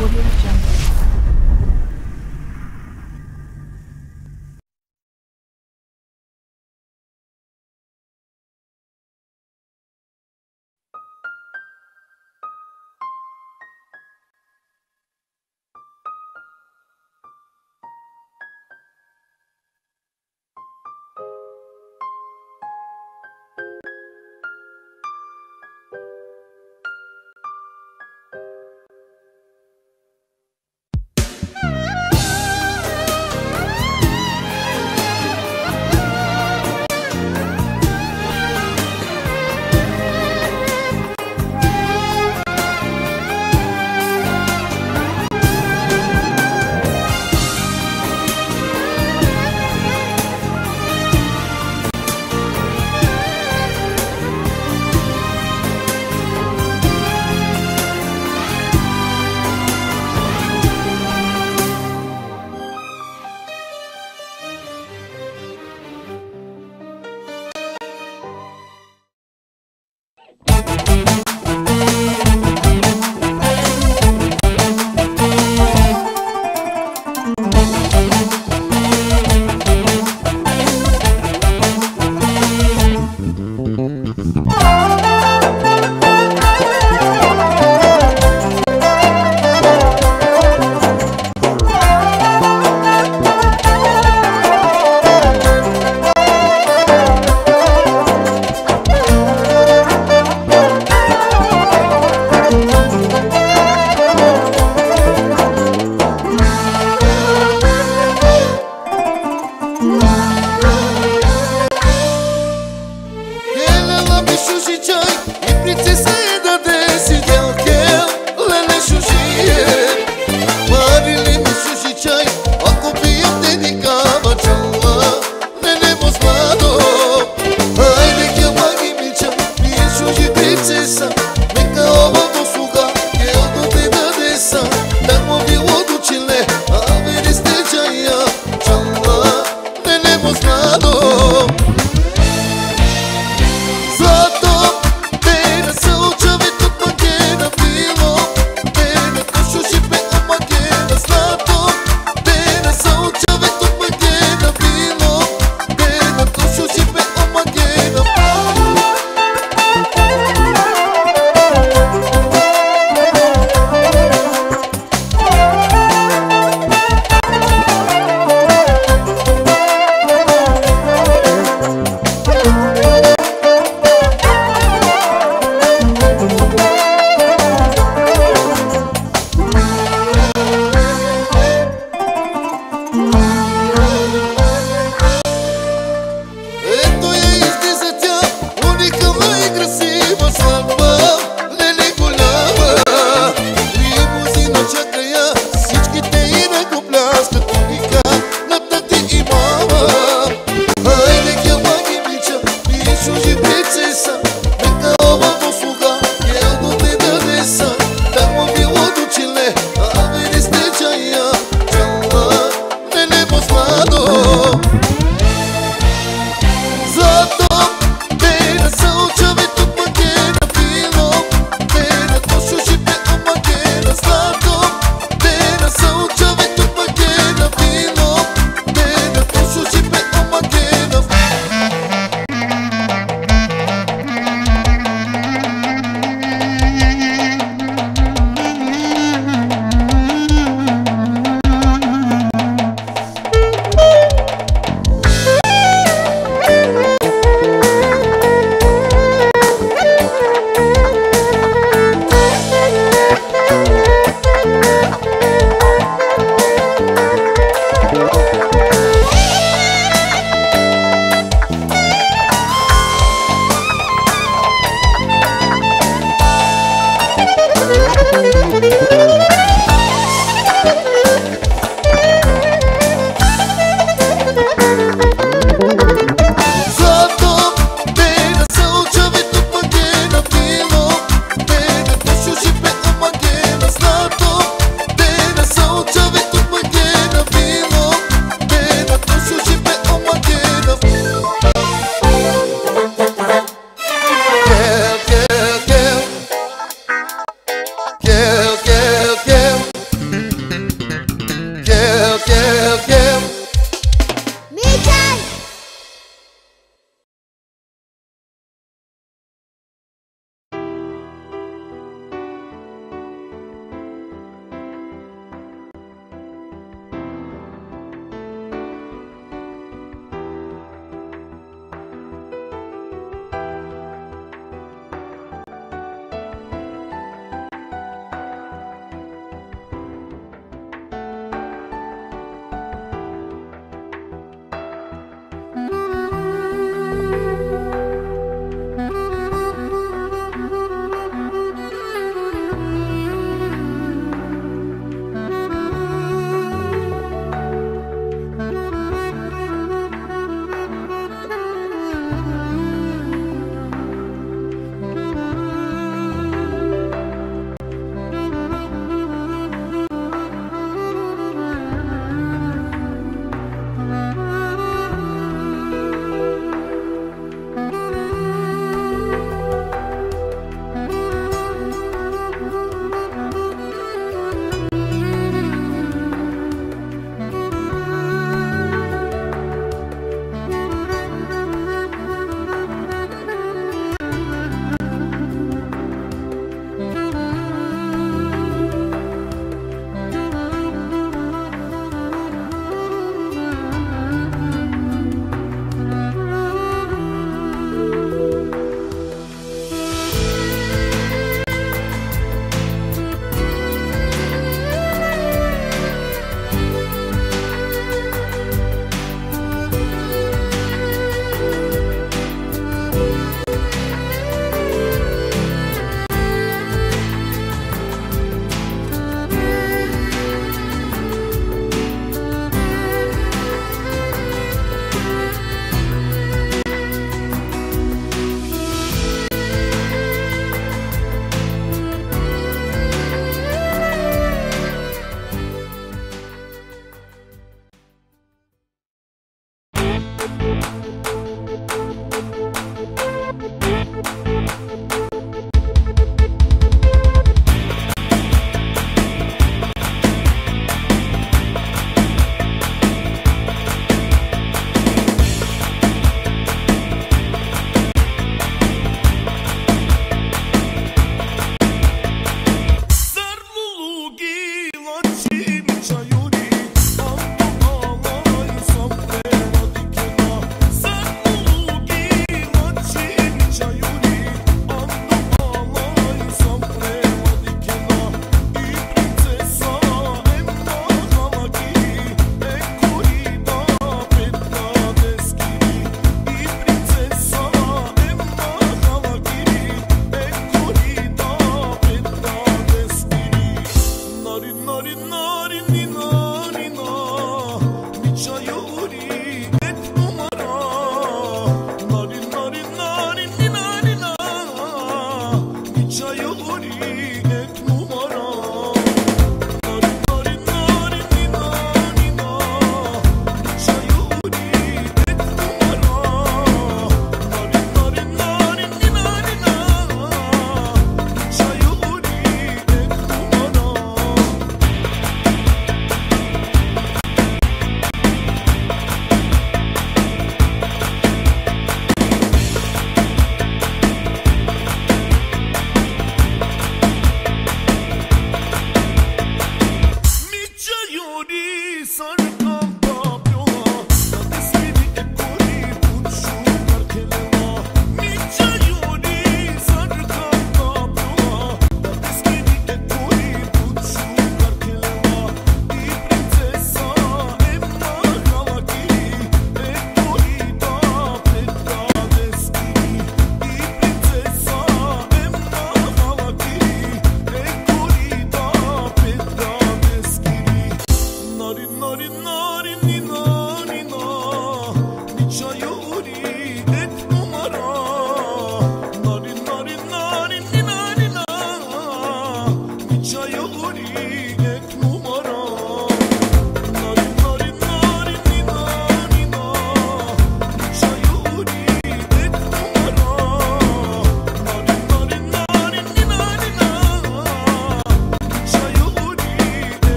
Audio Jungle.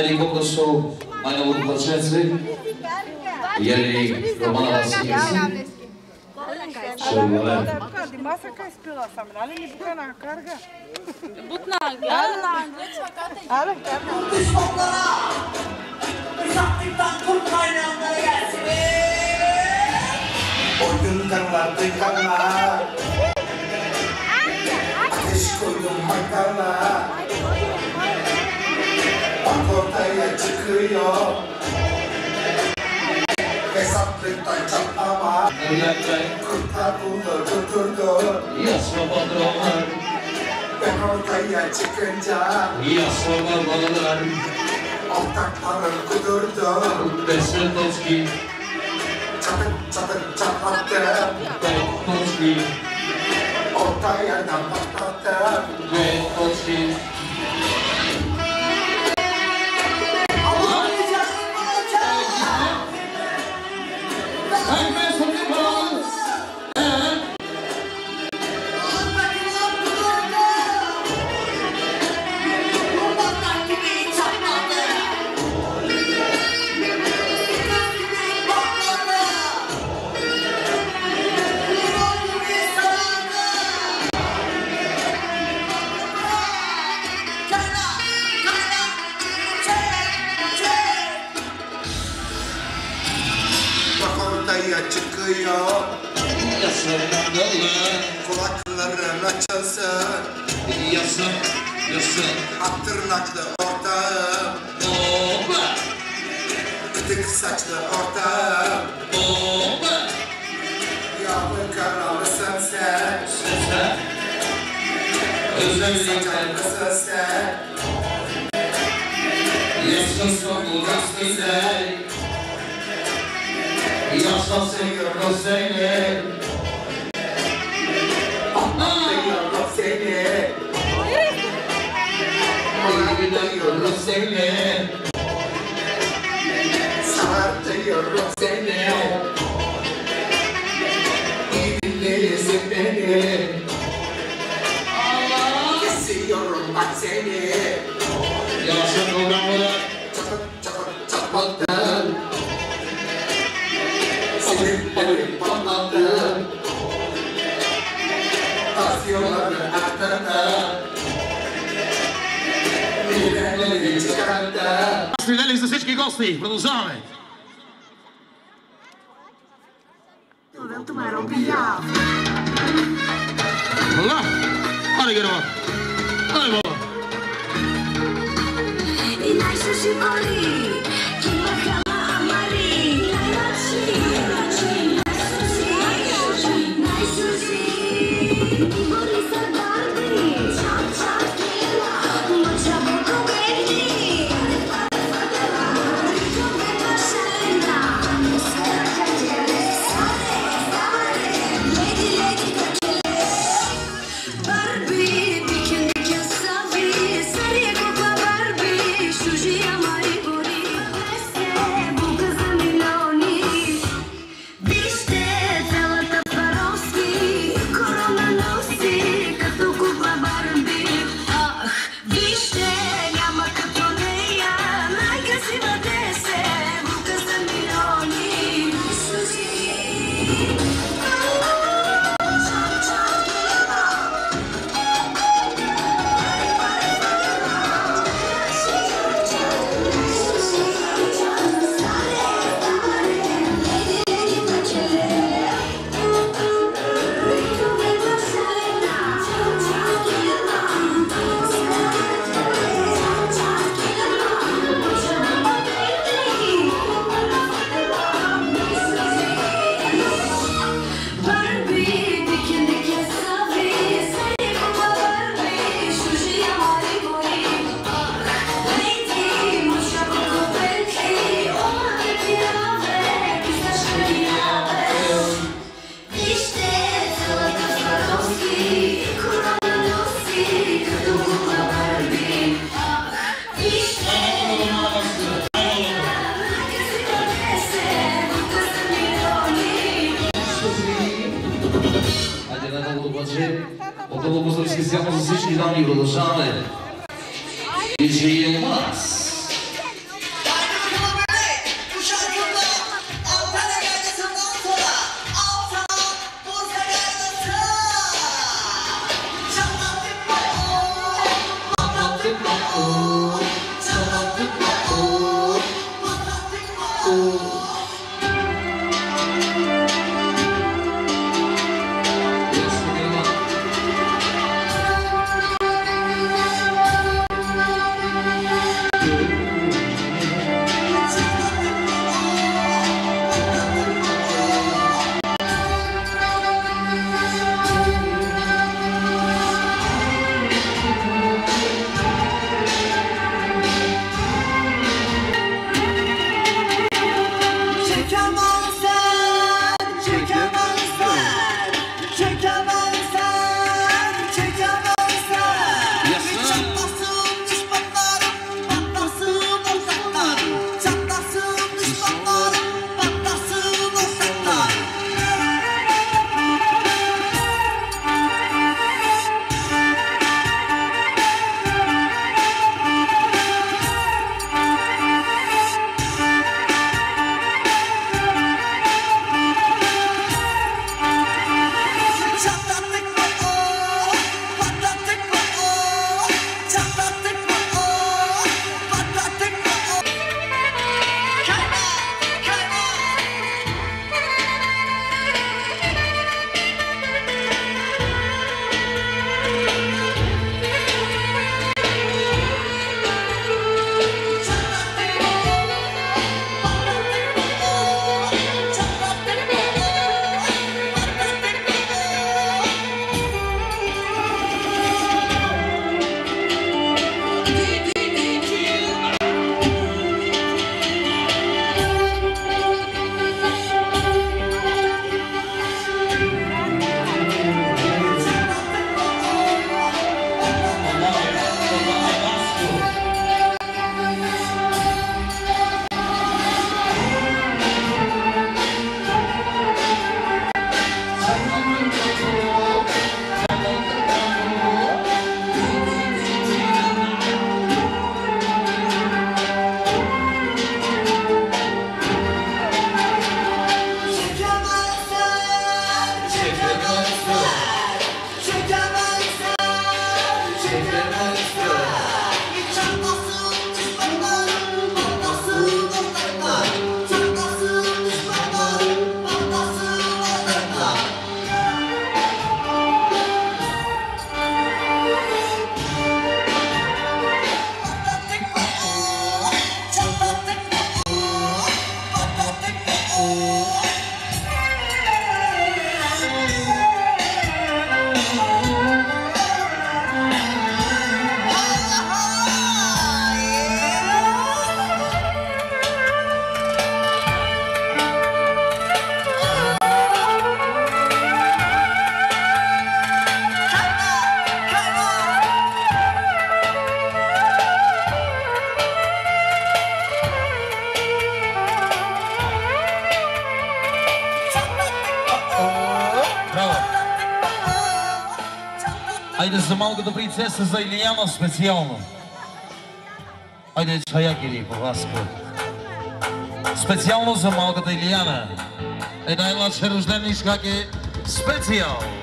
helikopter show meine Unverschätzlich. Jelly Romana Vasilisi. Şöyle. Масака изпила сам, нали ни бутна карга? Бутна, карга. Abi. Düşmanlara uzaklıktan kurt kaynağına gelsin. Oyun karılarda yıkanma. Ateş koydum mantarla ortaya çıkıyor. Hesaplıktan çok ama Kurtlar bunu tuturdu Yasma patronlar Ben ortaya çıkınca Yasma babalar Ortaklarım kudurdu. Besletovski Çatın çatın çatlattı. Besletovski Orta yerden patlattı. Besletovski açılsın Yasın, yasın At tırnaklı ortağım. Bomba! Kıtık saçlı ortağım. Bomba! Yağmur karalısın sen Sen Özlem saçarlısın sen Yaşasın sokak güzel Yaşasın görürsün Sattıyorum seni. Sattıyorum seni. İblis beni. Kesiyorum bak seni. Yansın programlara. Çatmadan Silip verip patlattım Tasyonları aktırdım Следели за всички гости. Продължаваме. Hola. Hadi gel baba. Hadi baba. И най-суши боли, лице за Илияна специално. Айде чая гири, Паласко. Специално за малката Илияна. Една и младша рожденничка е специално.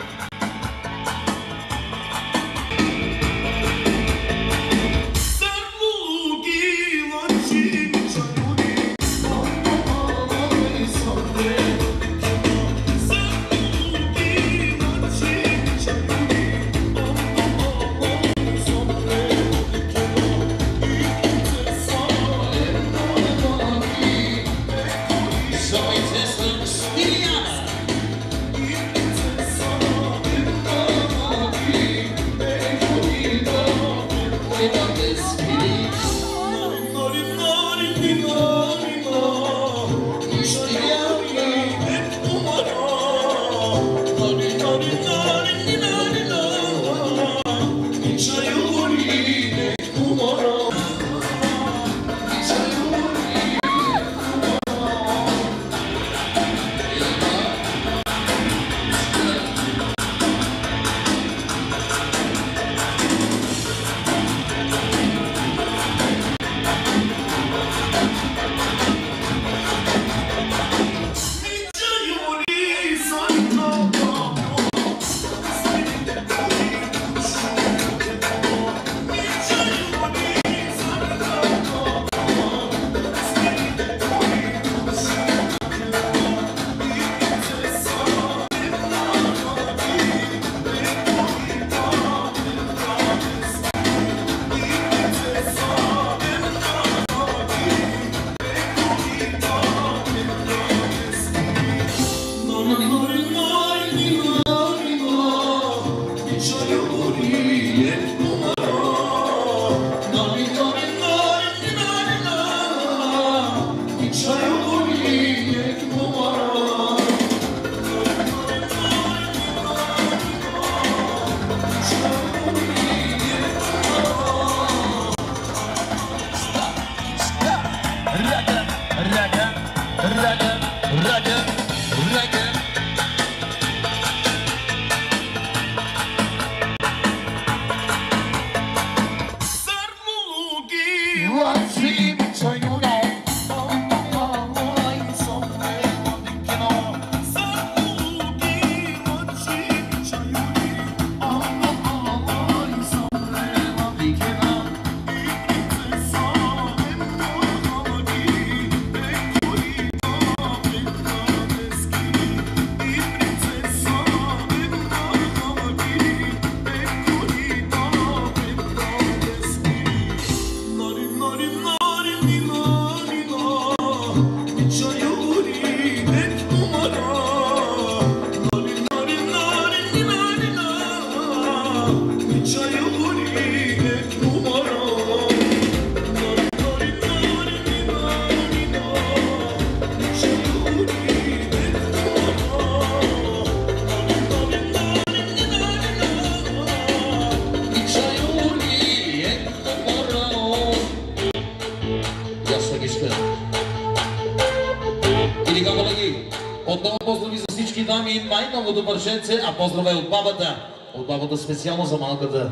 Най-новото парченце, а поздрава е от бабата. От бабата специално за малката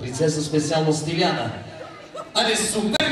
принцеса, специално Стиляна. Айде, супер,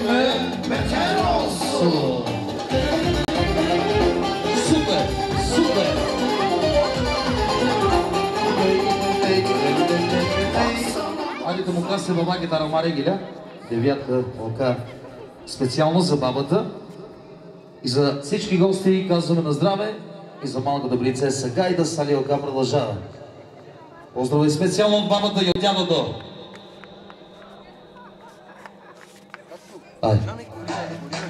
Bugünlerde beter olsun. Süper, süper. Адито му каза баба гитара Марегиля, девятка е, лъка Специално за бабата и за всички гости казваме на здраве и за малката блице сега и да сали ока продължава. Поздрави специално от бабата и от дядото. Pai.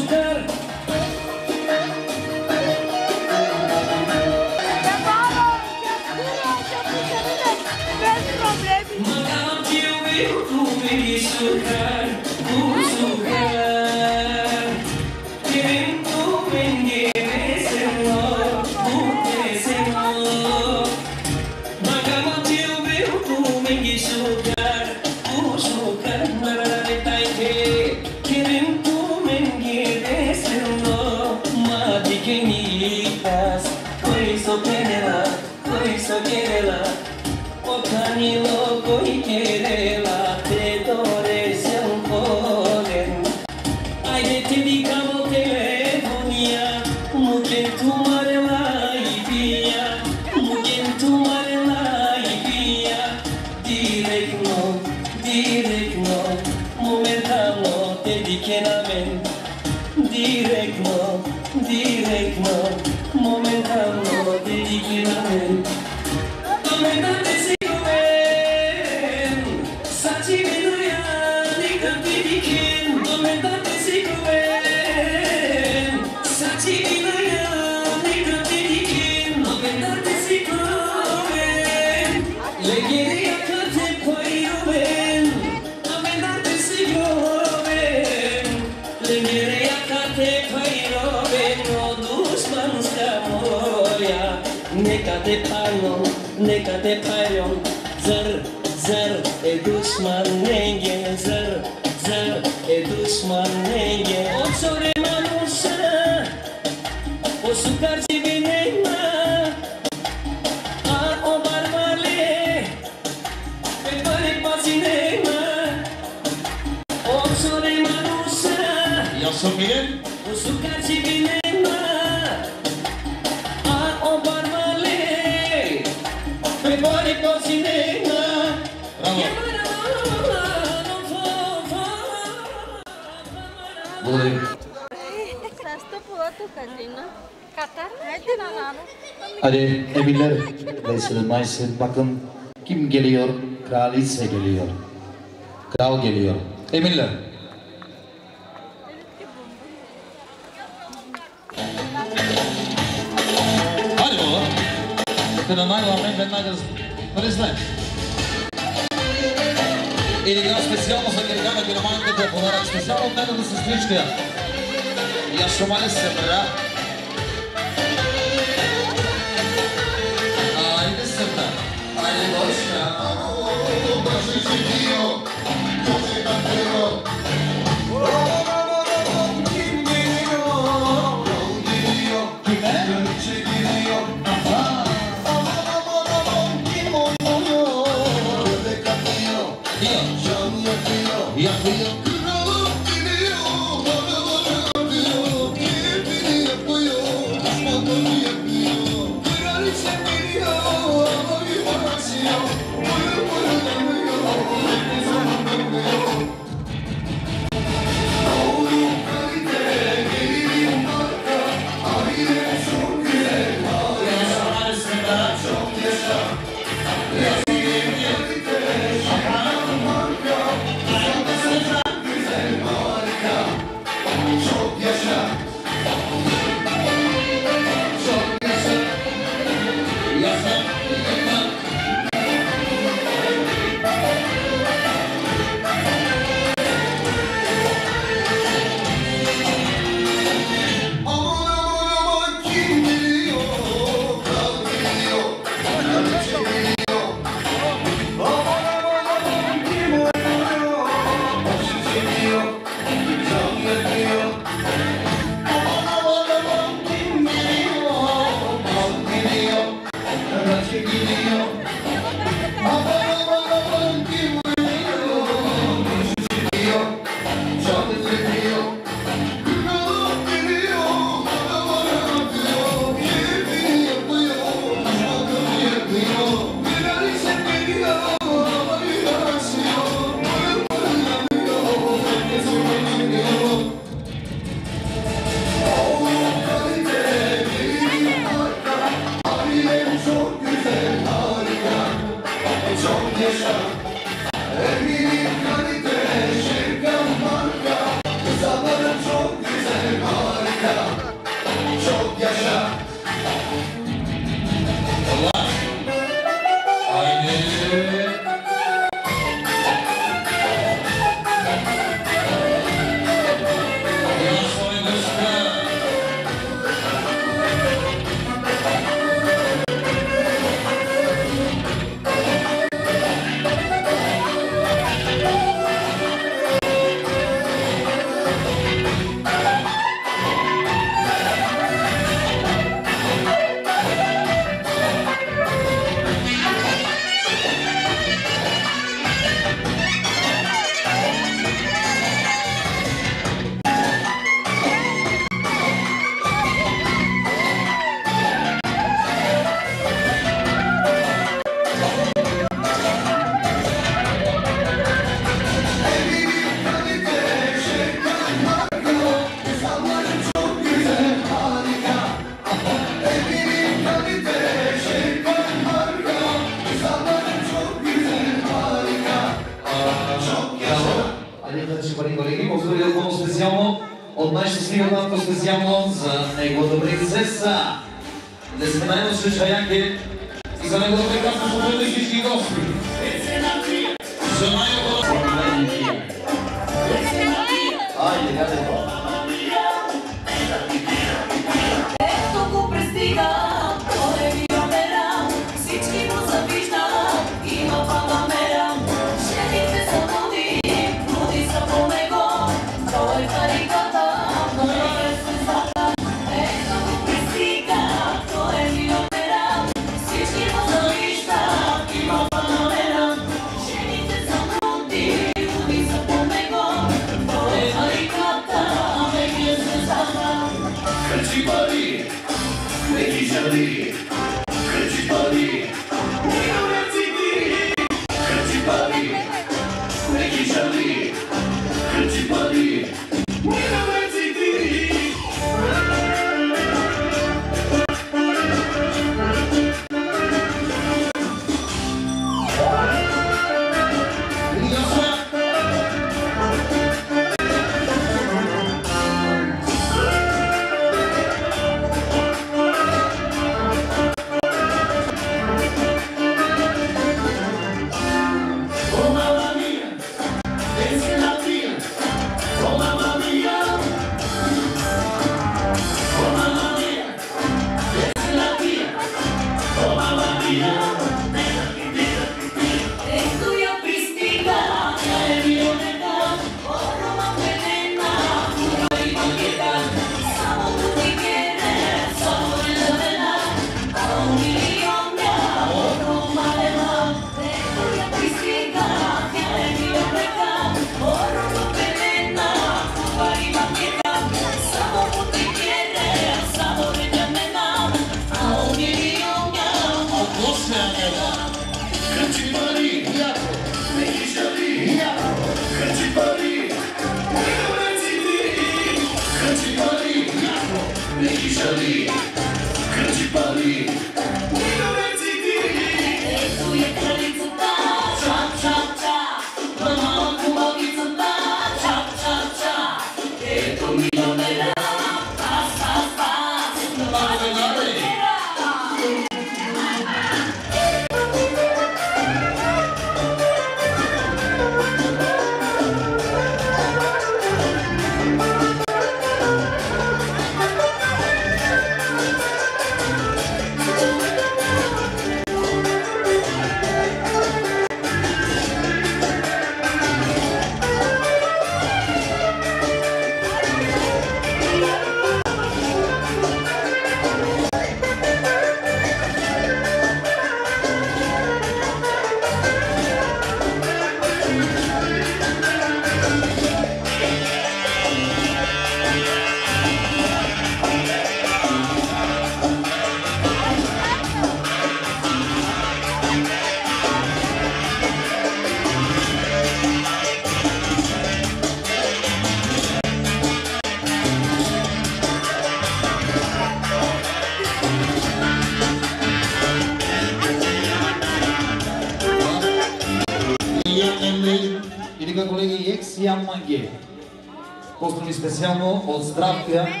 Pozdravke.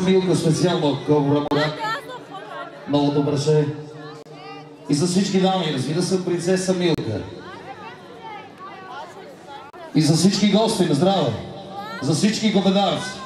за Милка специално Кобра Много добре се. Е. И за всички дами, разбира се, принцеса Милка. И за всички гости, на здраве. За всички говедарци.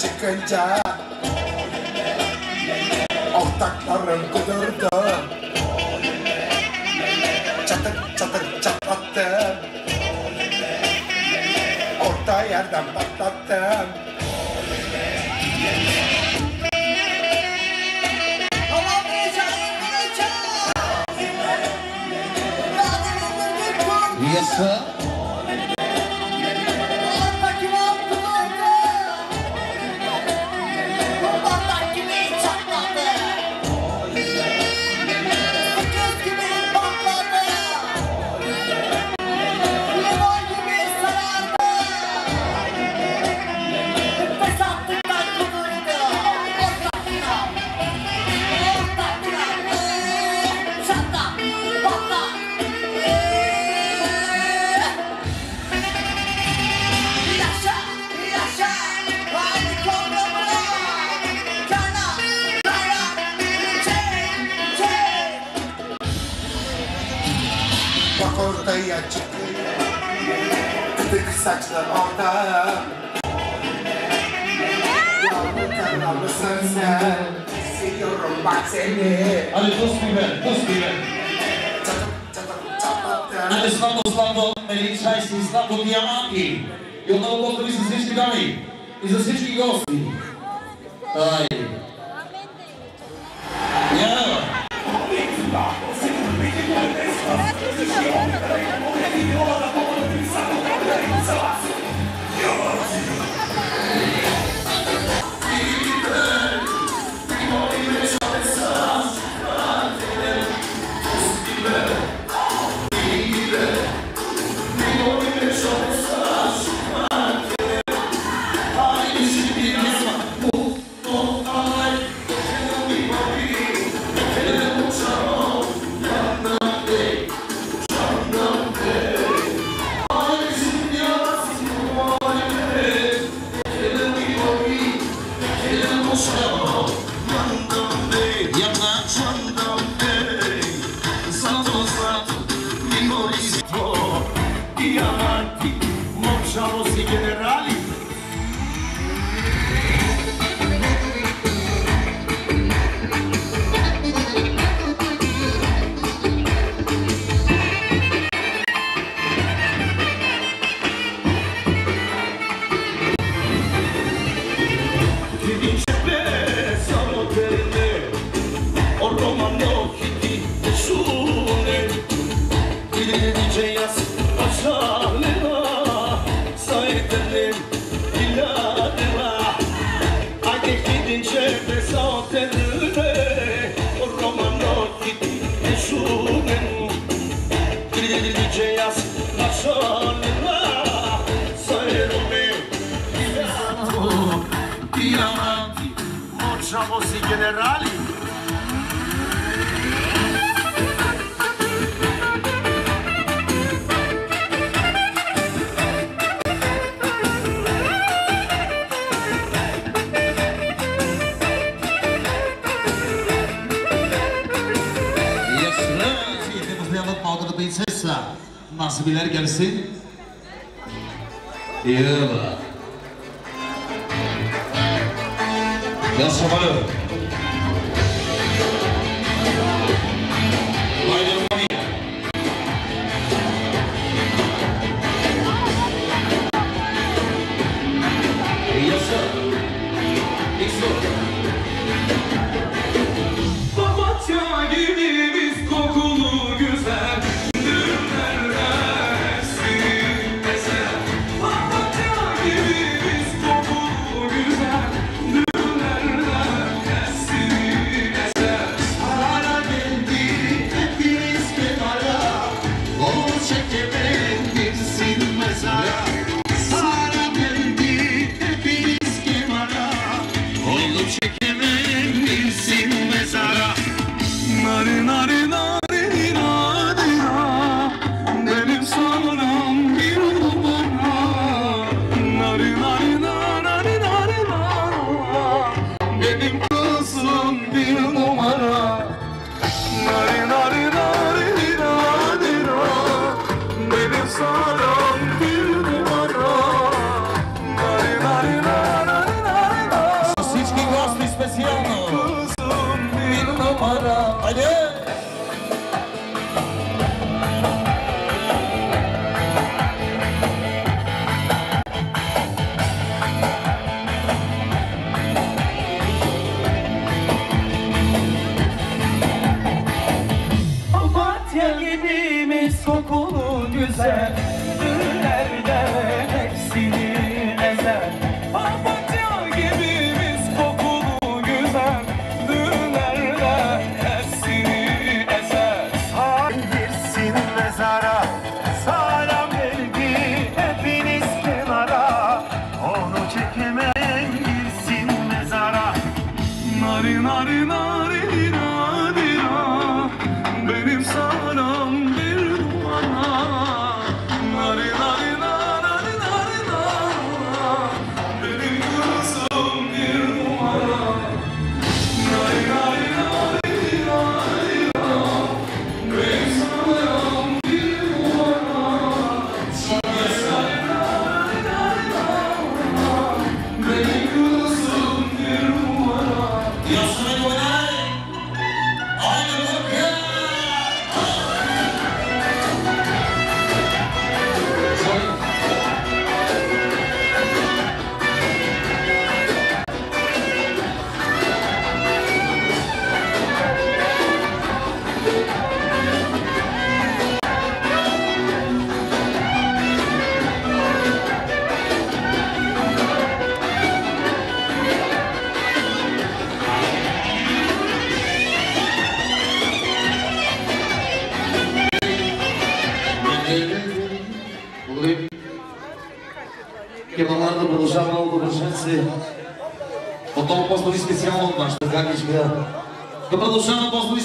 chicken cha. Otak parang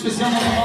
especial né?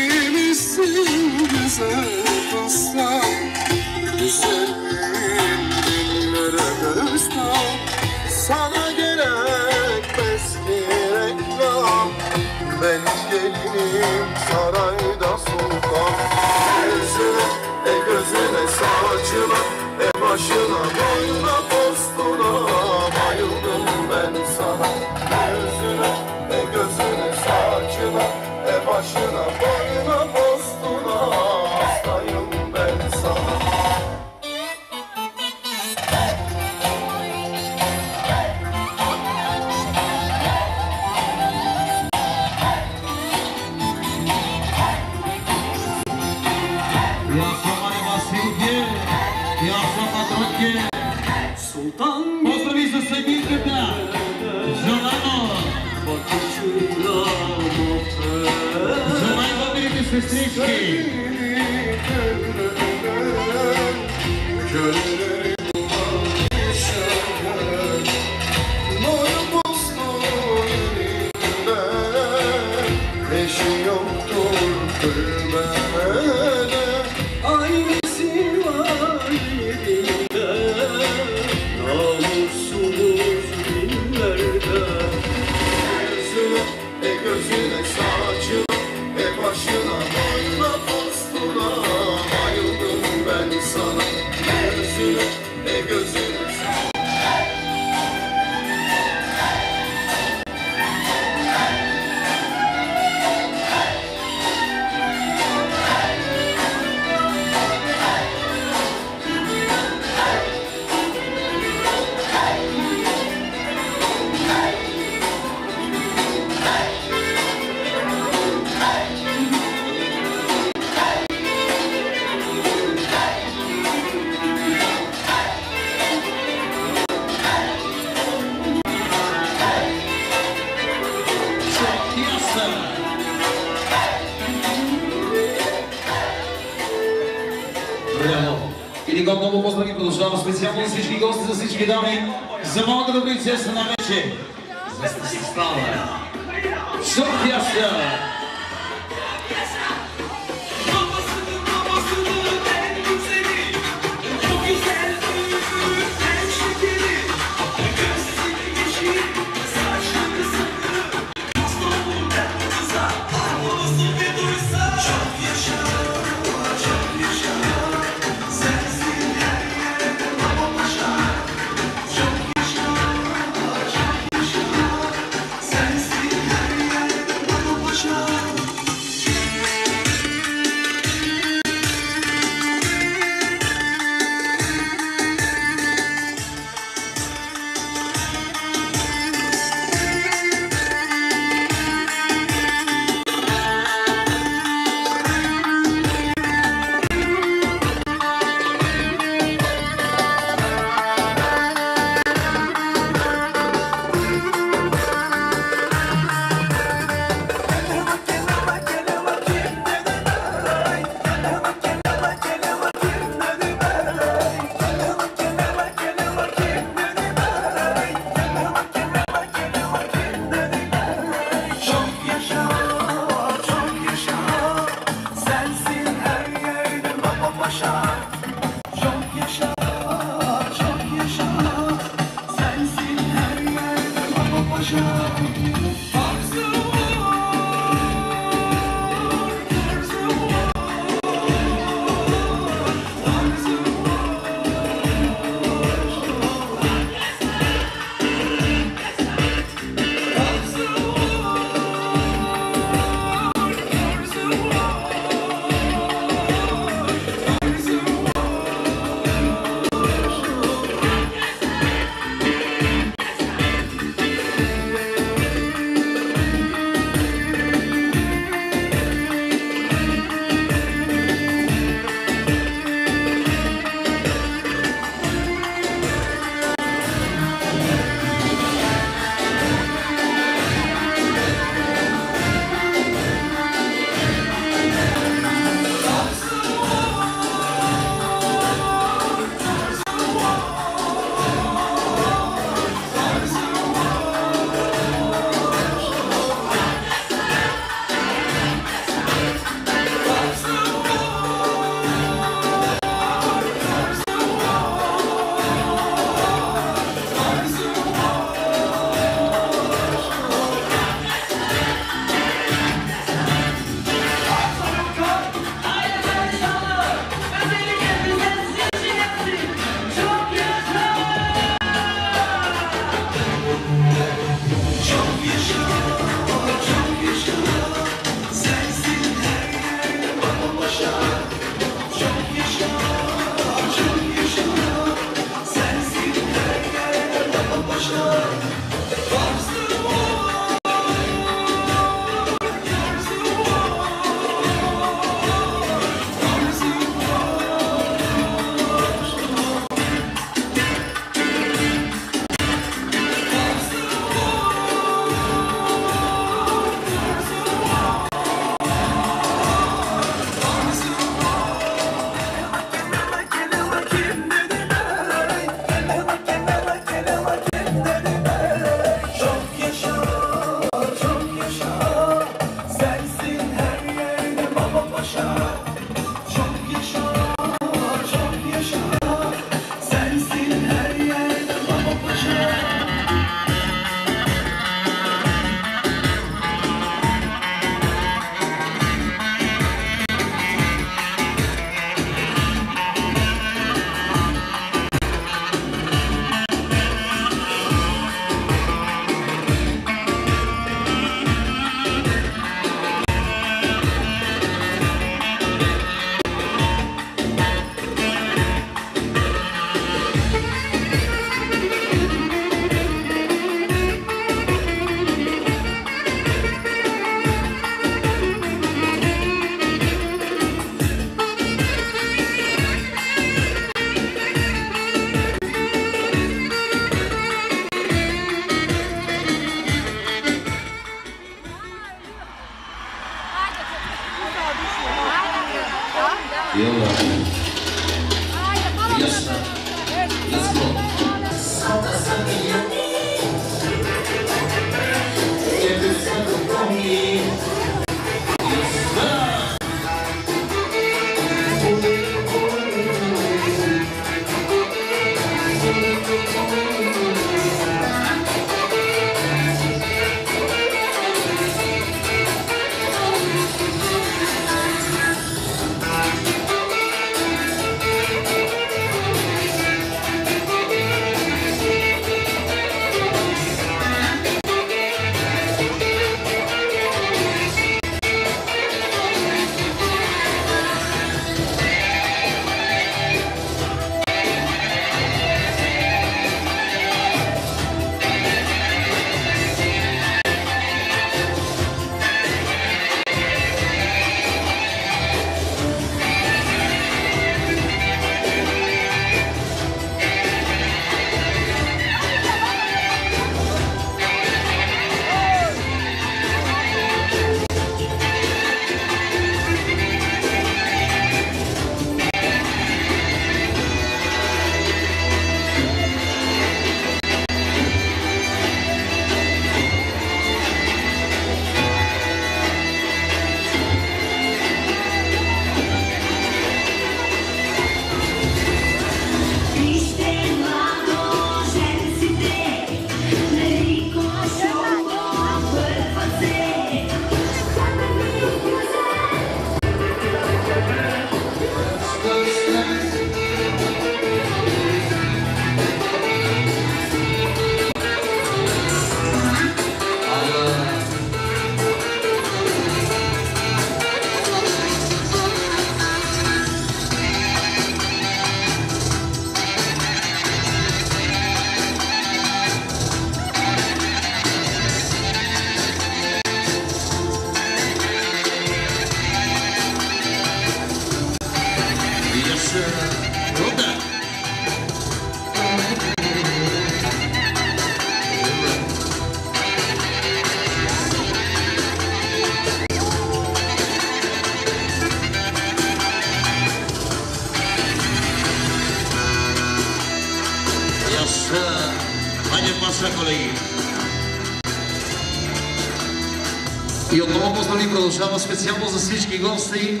Гости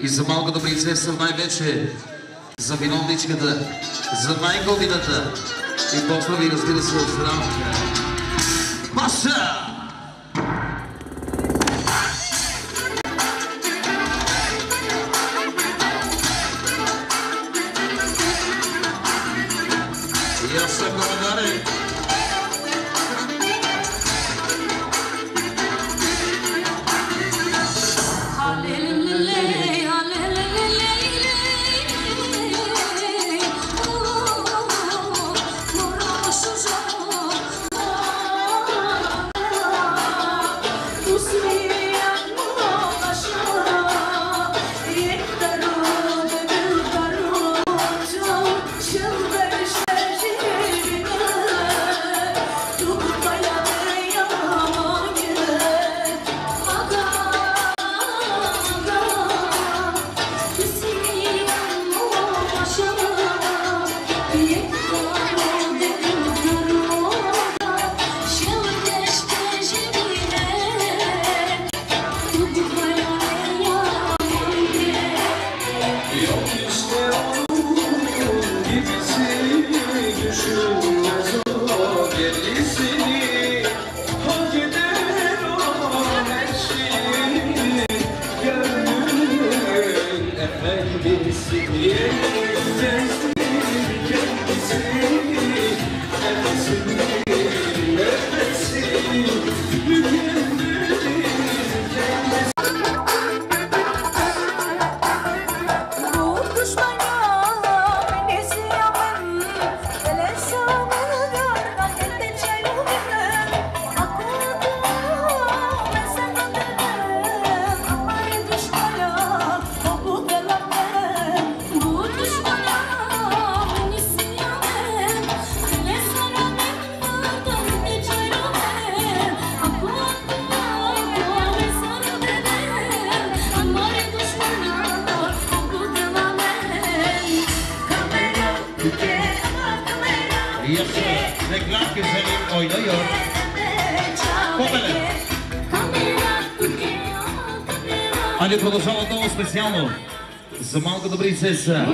и за малкото принцеса най-вече за виновничката, за най-годината и поздрави, разбира се, от здравка. The Să mă că The să. Să.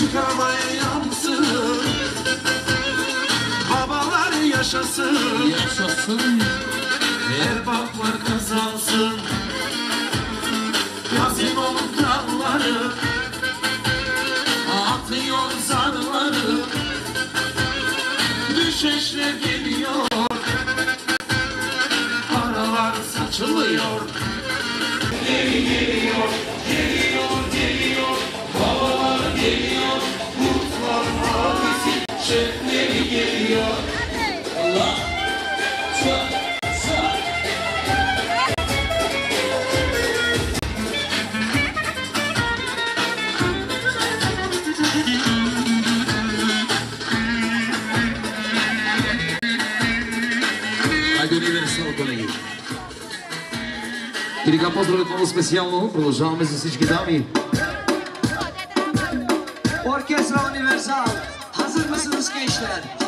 çıkamaya Babalar yaşasın Yaşasın Erbaplar kazansın Yazın olun dalları Atıyor zanları Düşeşler geliyor Paralar saçılıyor Geri geliyor pozdrav na specijalno upravo, žao me za svički dami. Orkestra Universal, hazırmasınız gençler?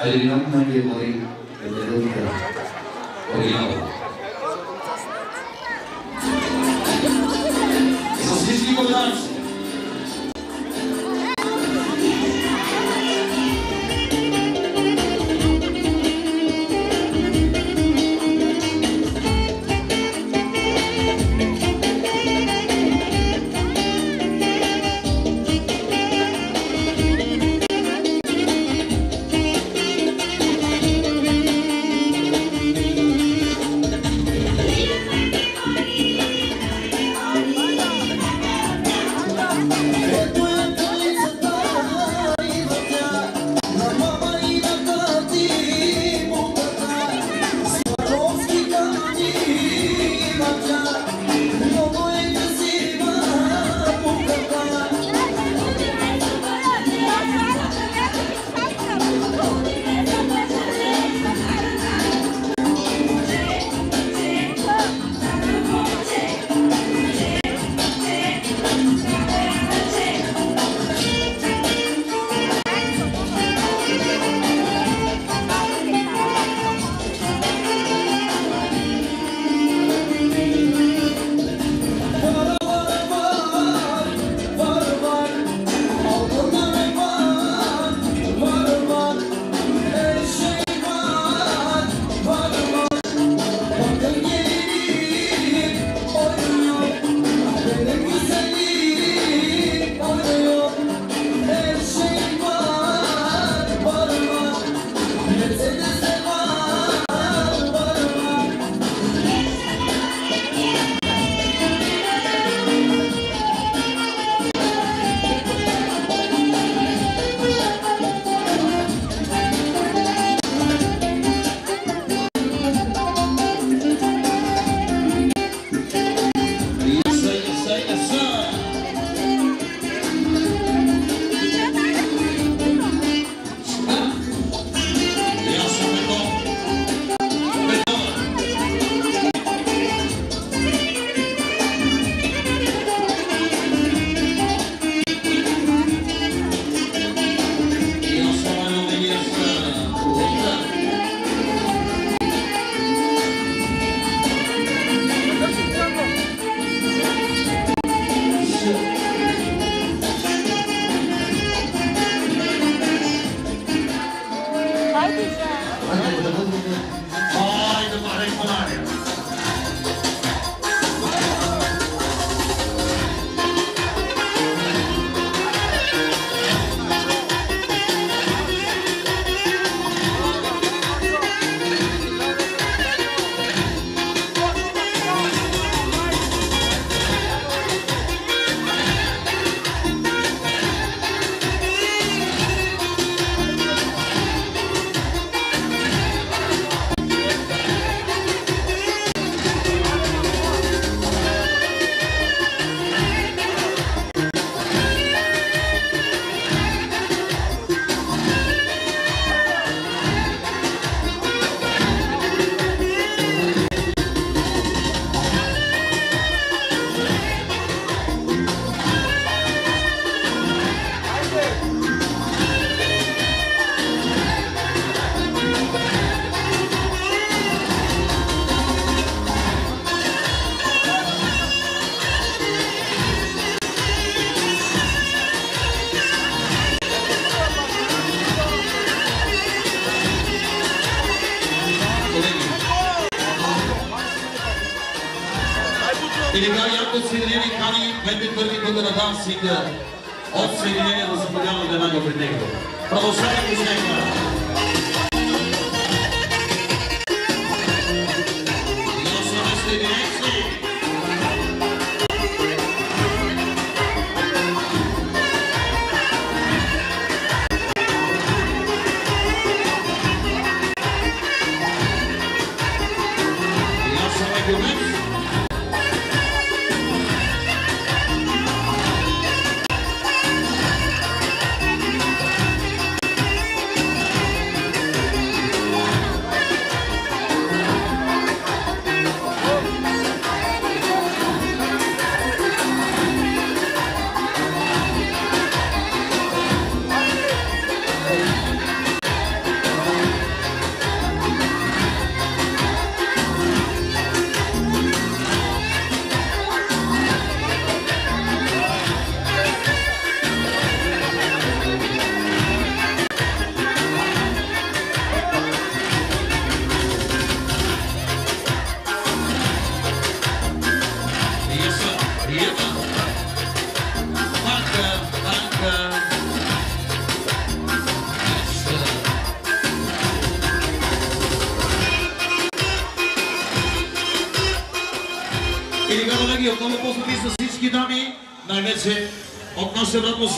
al enorme de Morena, el de Lourdes, por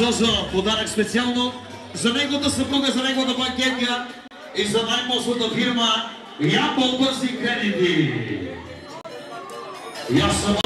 Жожо, подарък специално за неговата съпруга, за неговата банкетка и за най-мощната фирма япол-бързи Кредити. И аз съм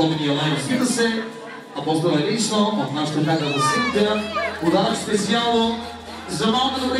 Пламен Йолай, разбира се, апостола лично от нашата тага Василка. Подарък специално за малка добра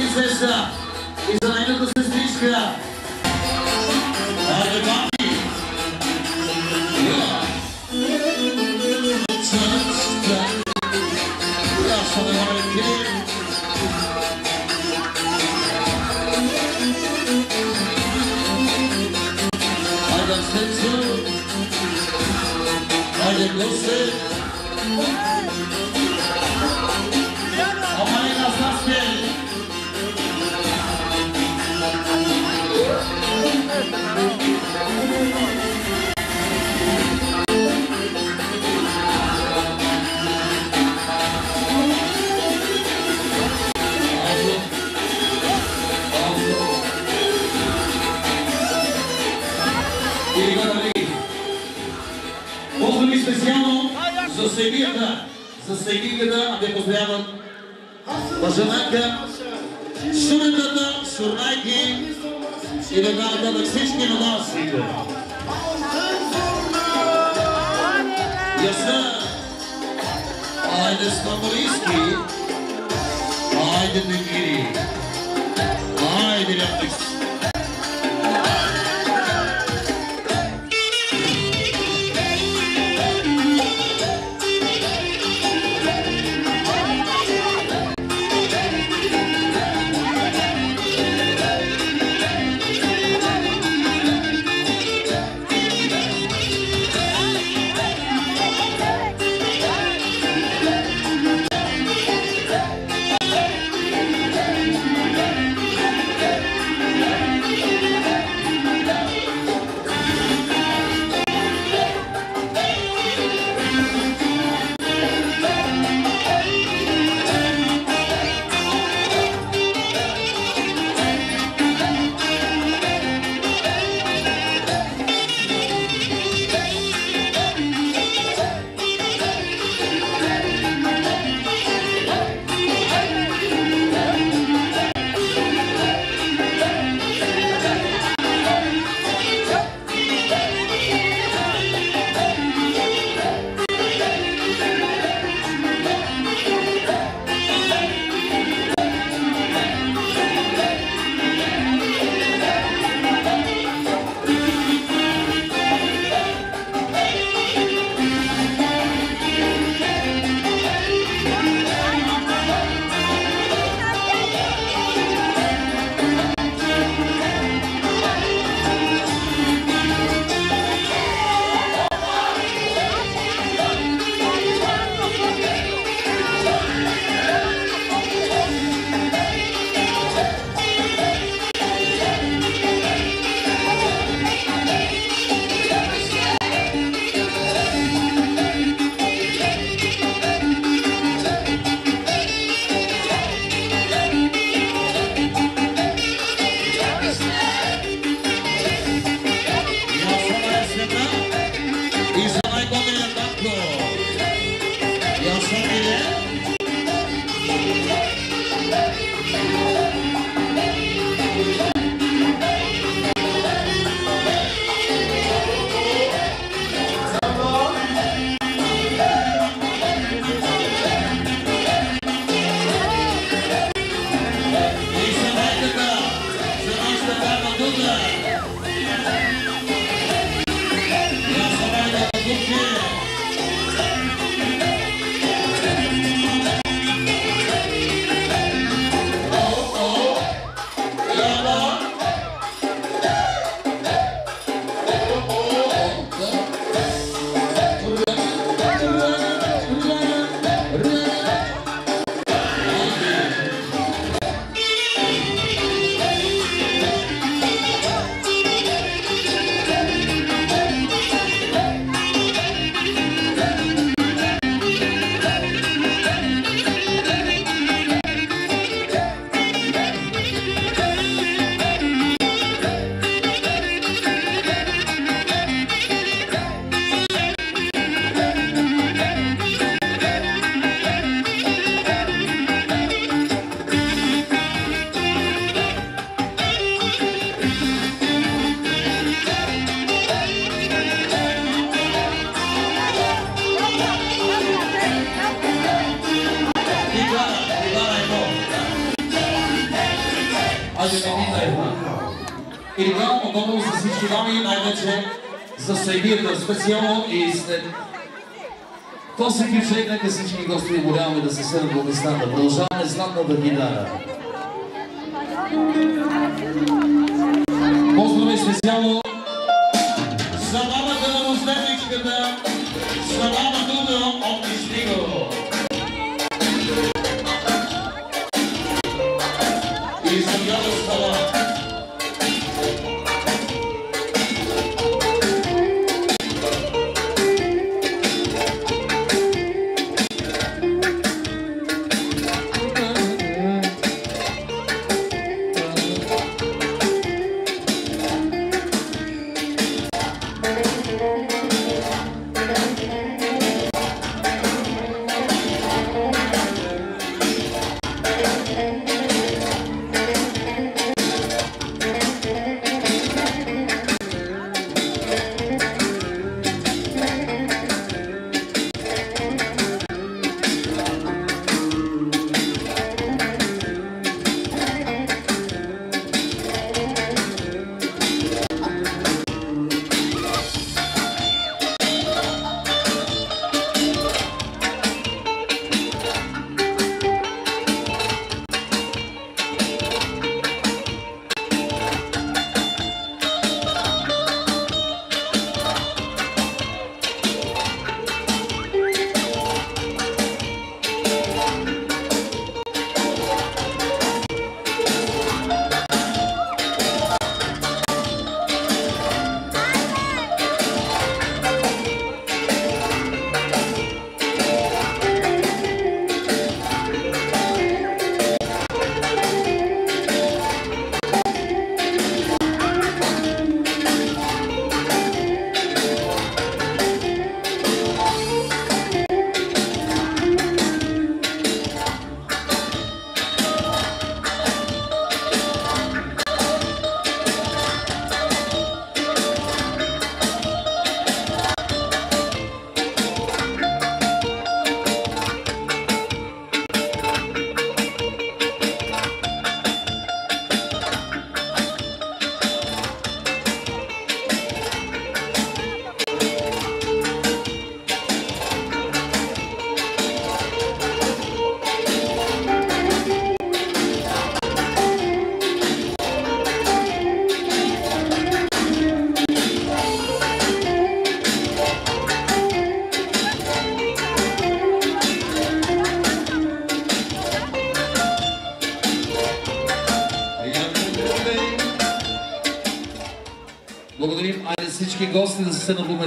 Продължаваме с надната гитара. Поздрави специално за бабата на муздевичката, за баба на от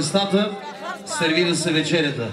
местата, сервира се вечерята.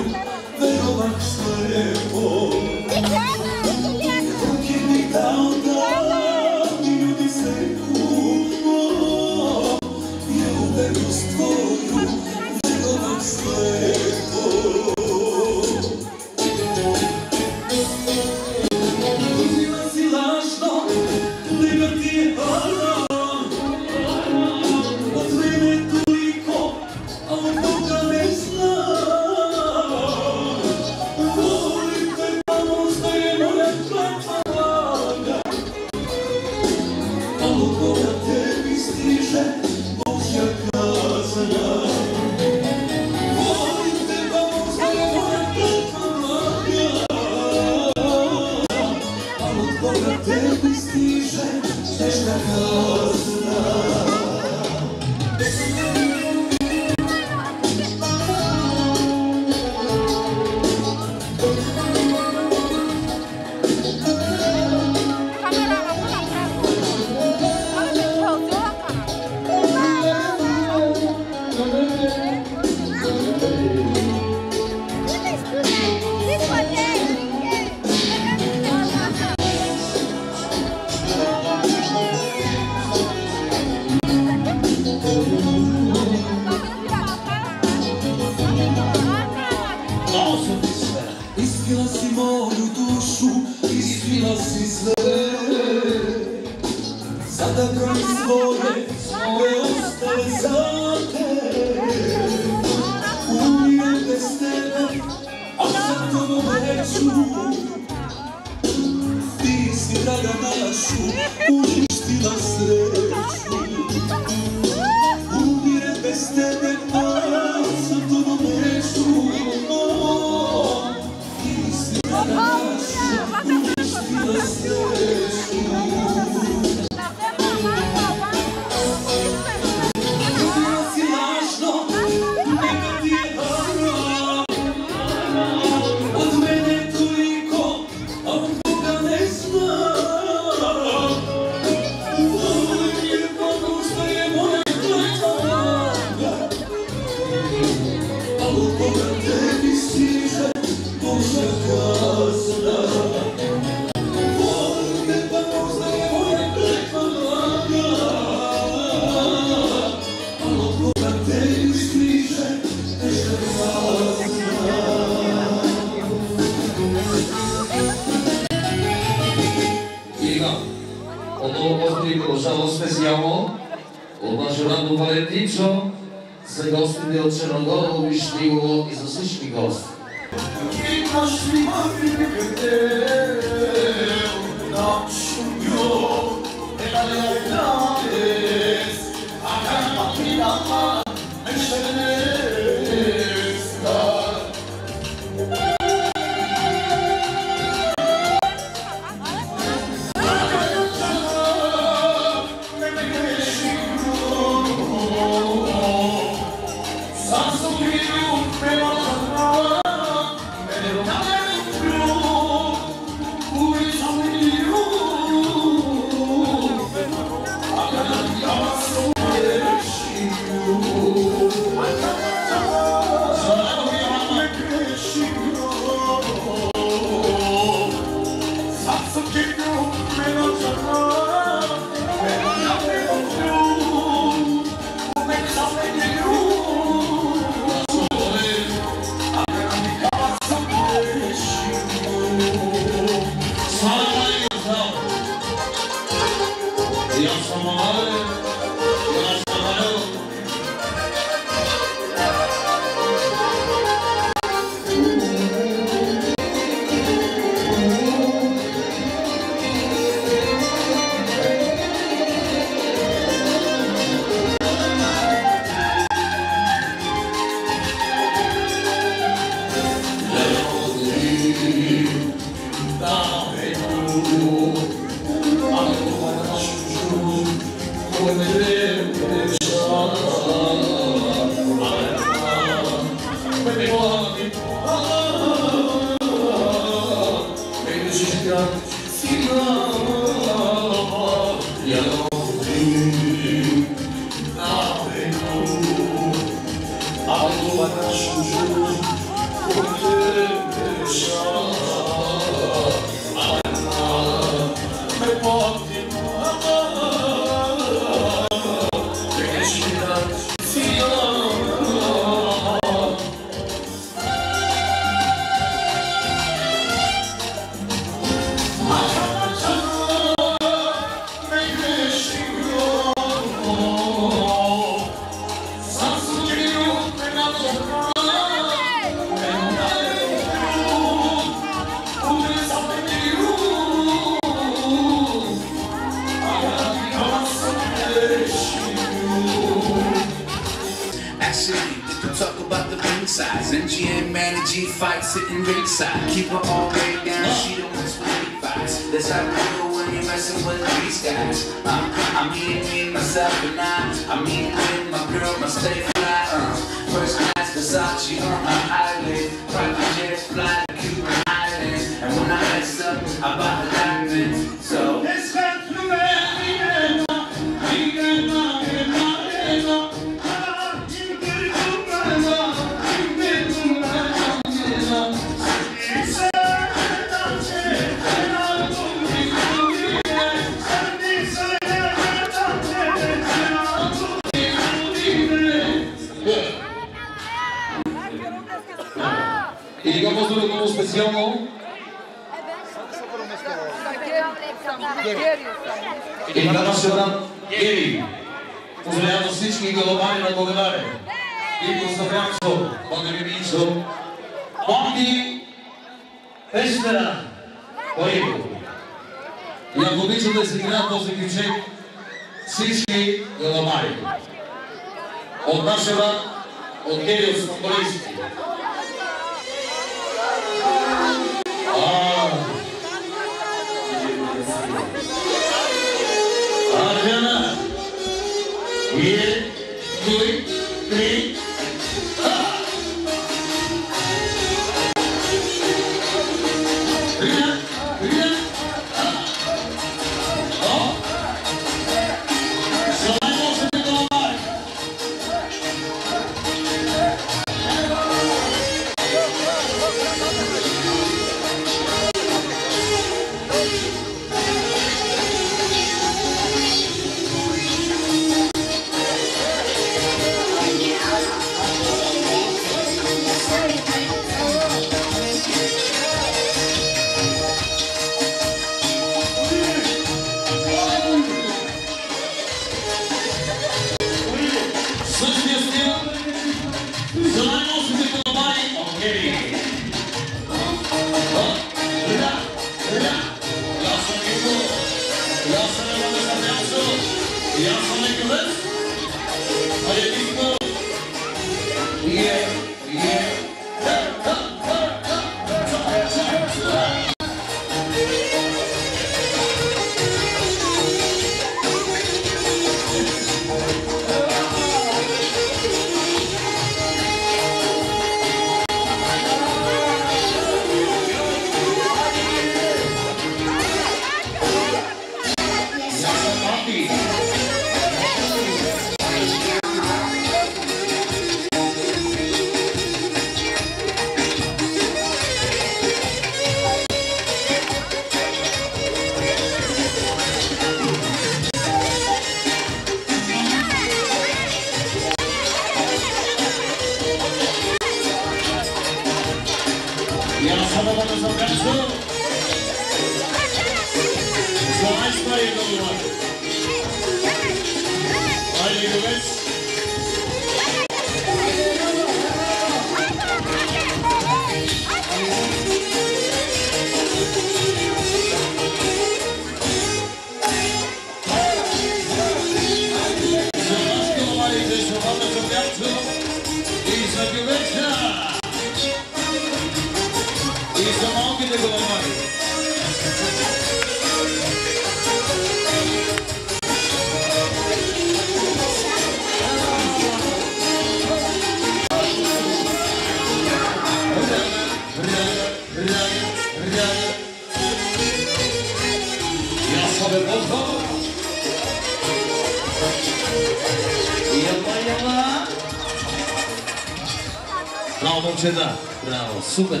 super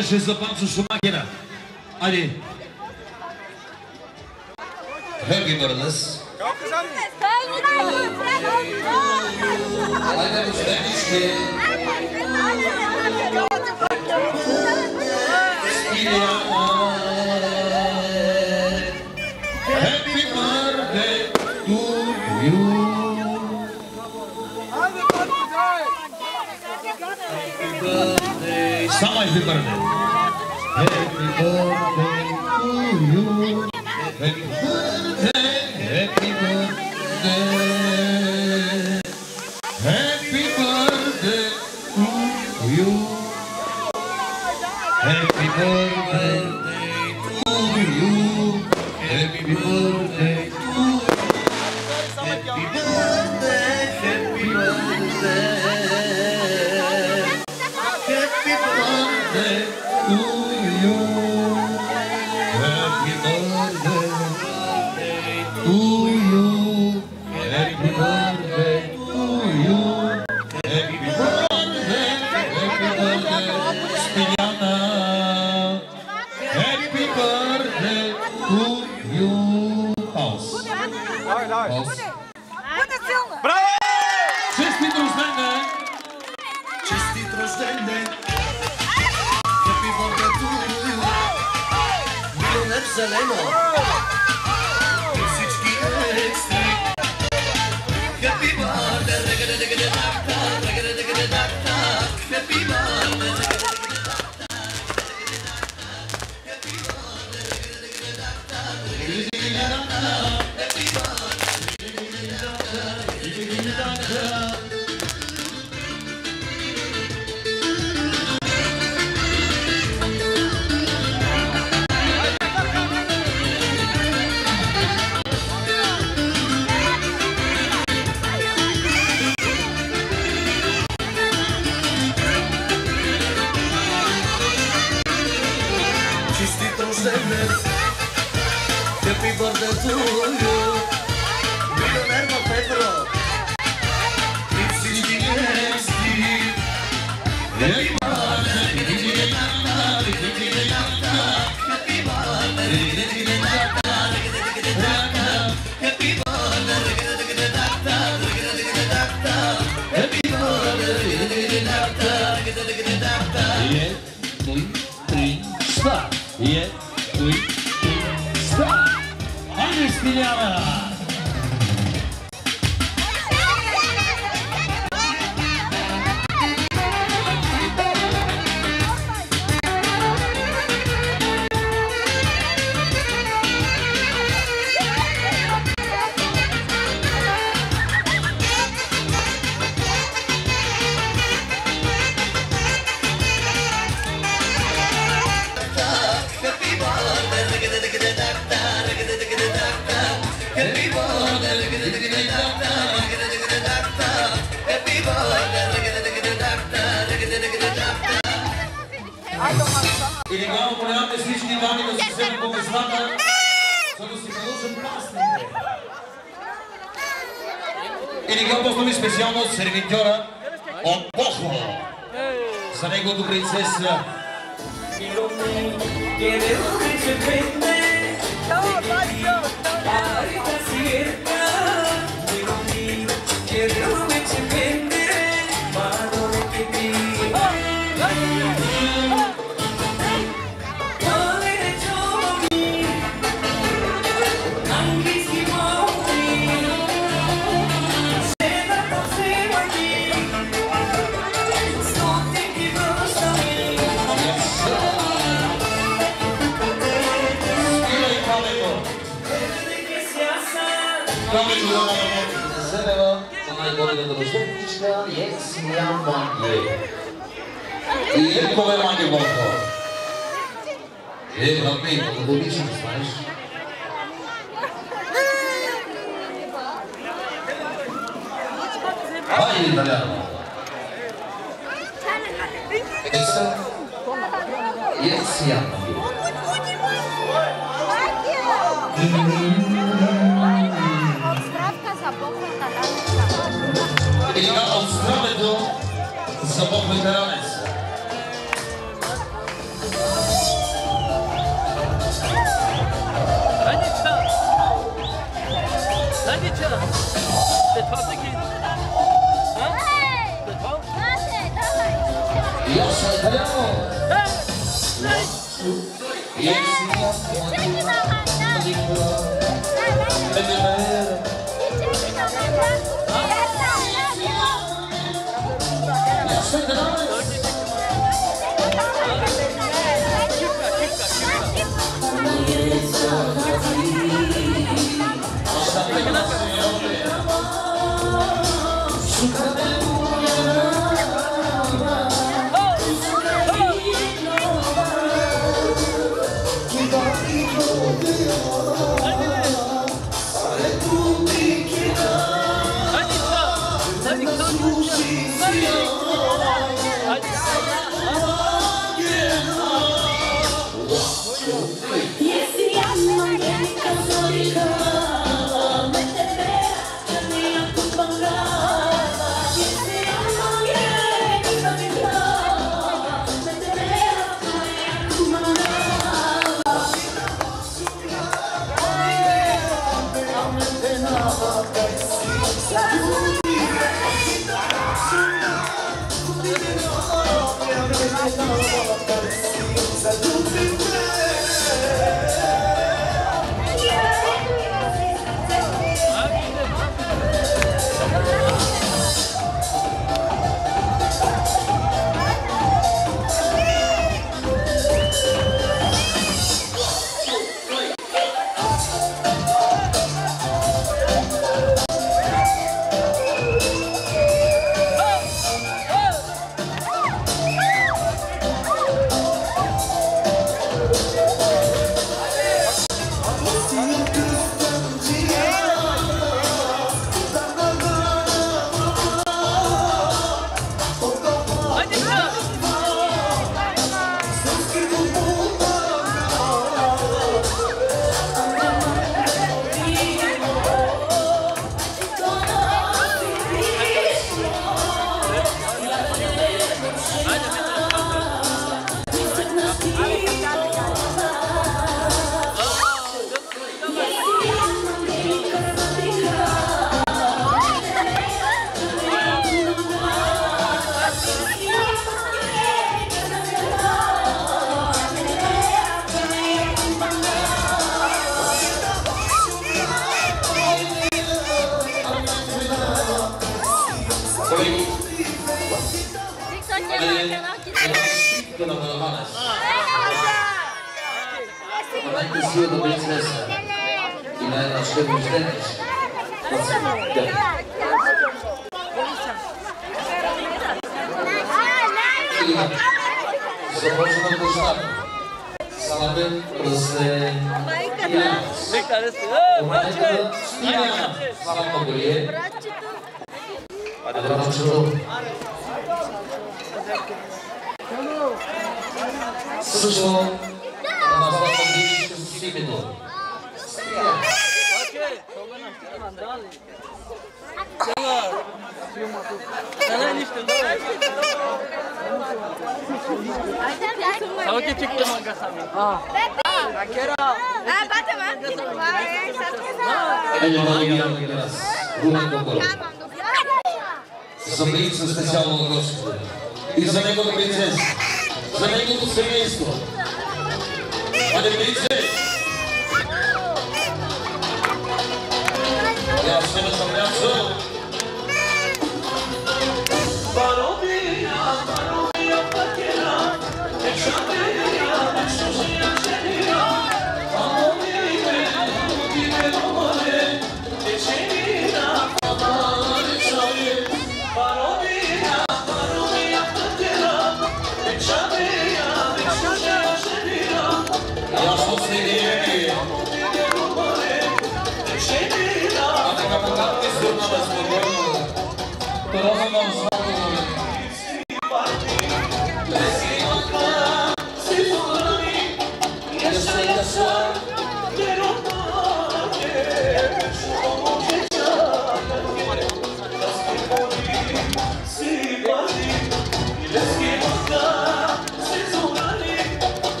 Barış Zıplansu Şumakina. Ali. Hangi barınız? Aynen bu süre işte. Happy birthday to you. Happy birthday. Happy birthday. Thank you.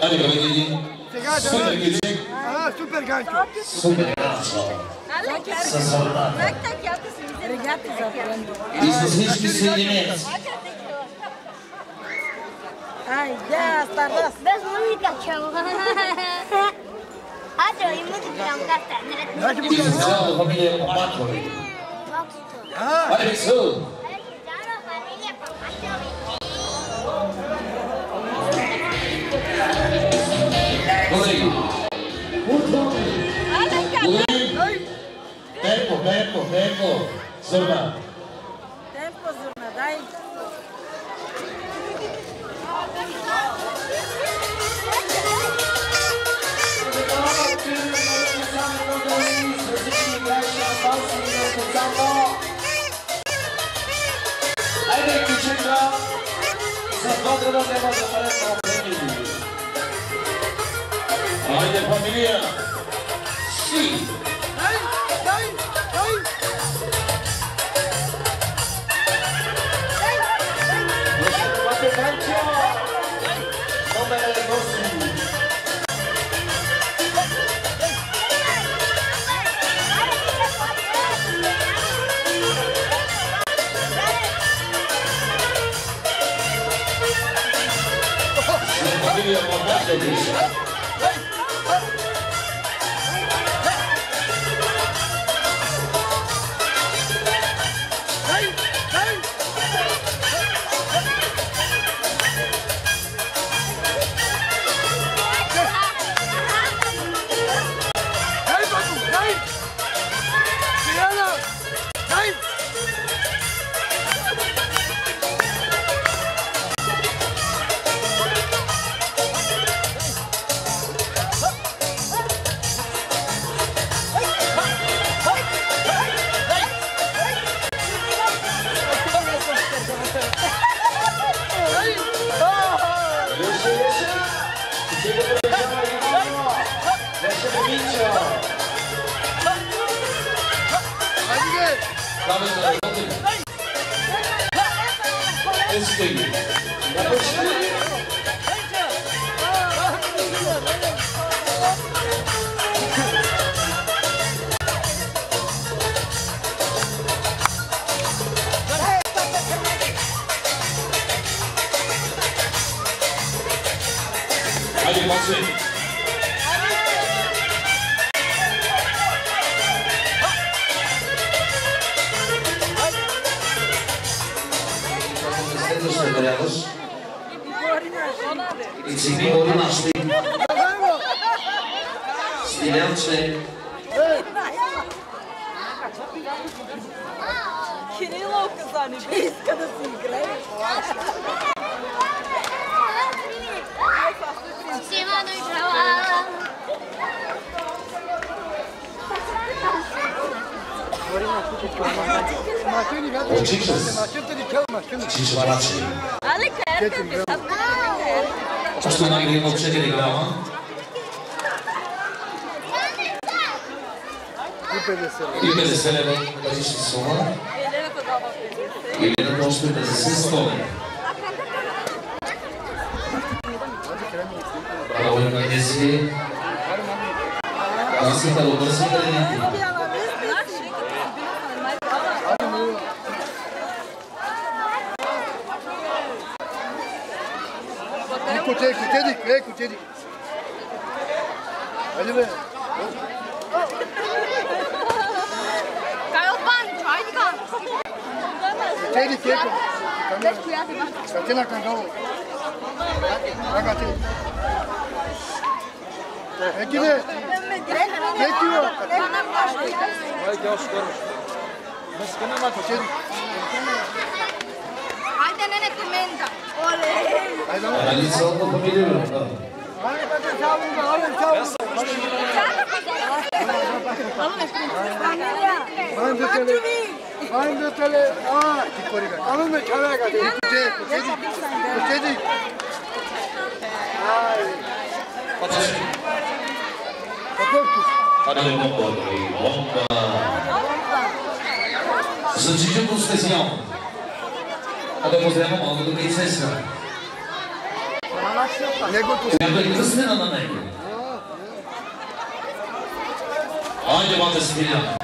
Hadi bana gelin. Süper gelecek. Süper kanka. Süper. Yeah. ですよ逆に崩せならないでああ、で、また好きだ。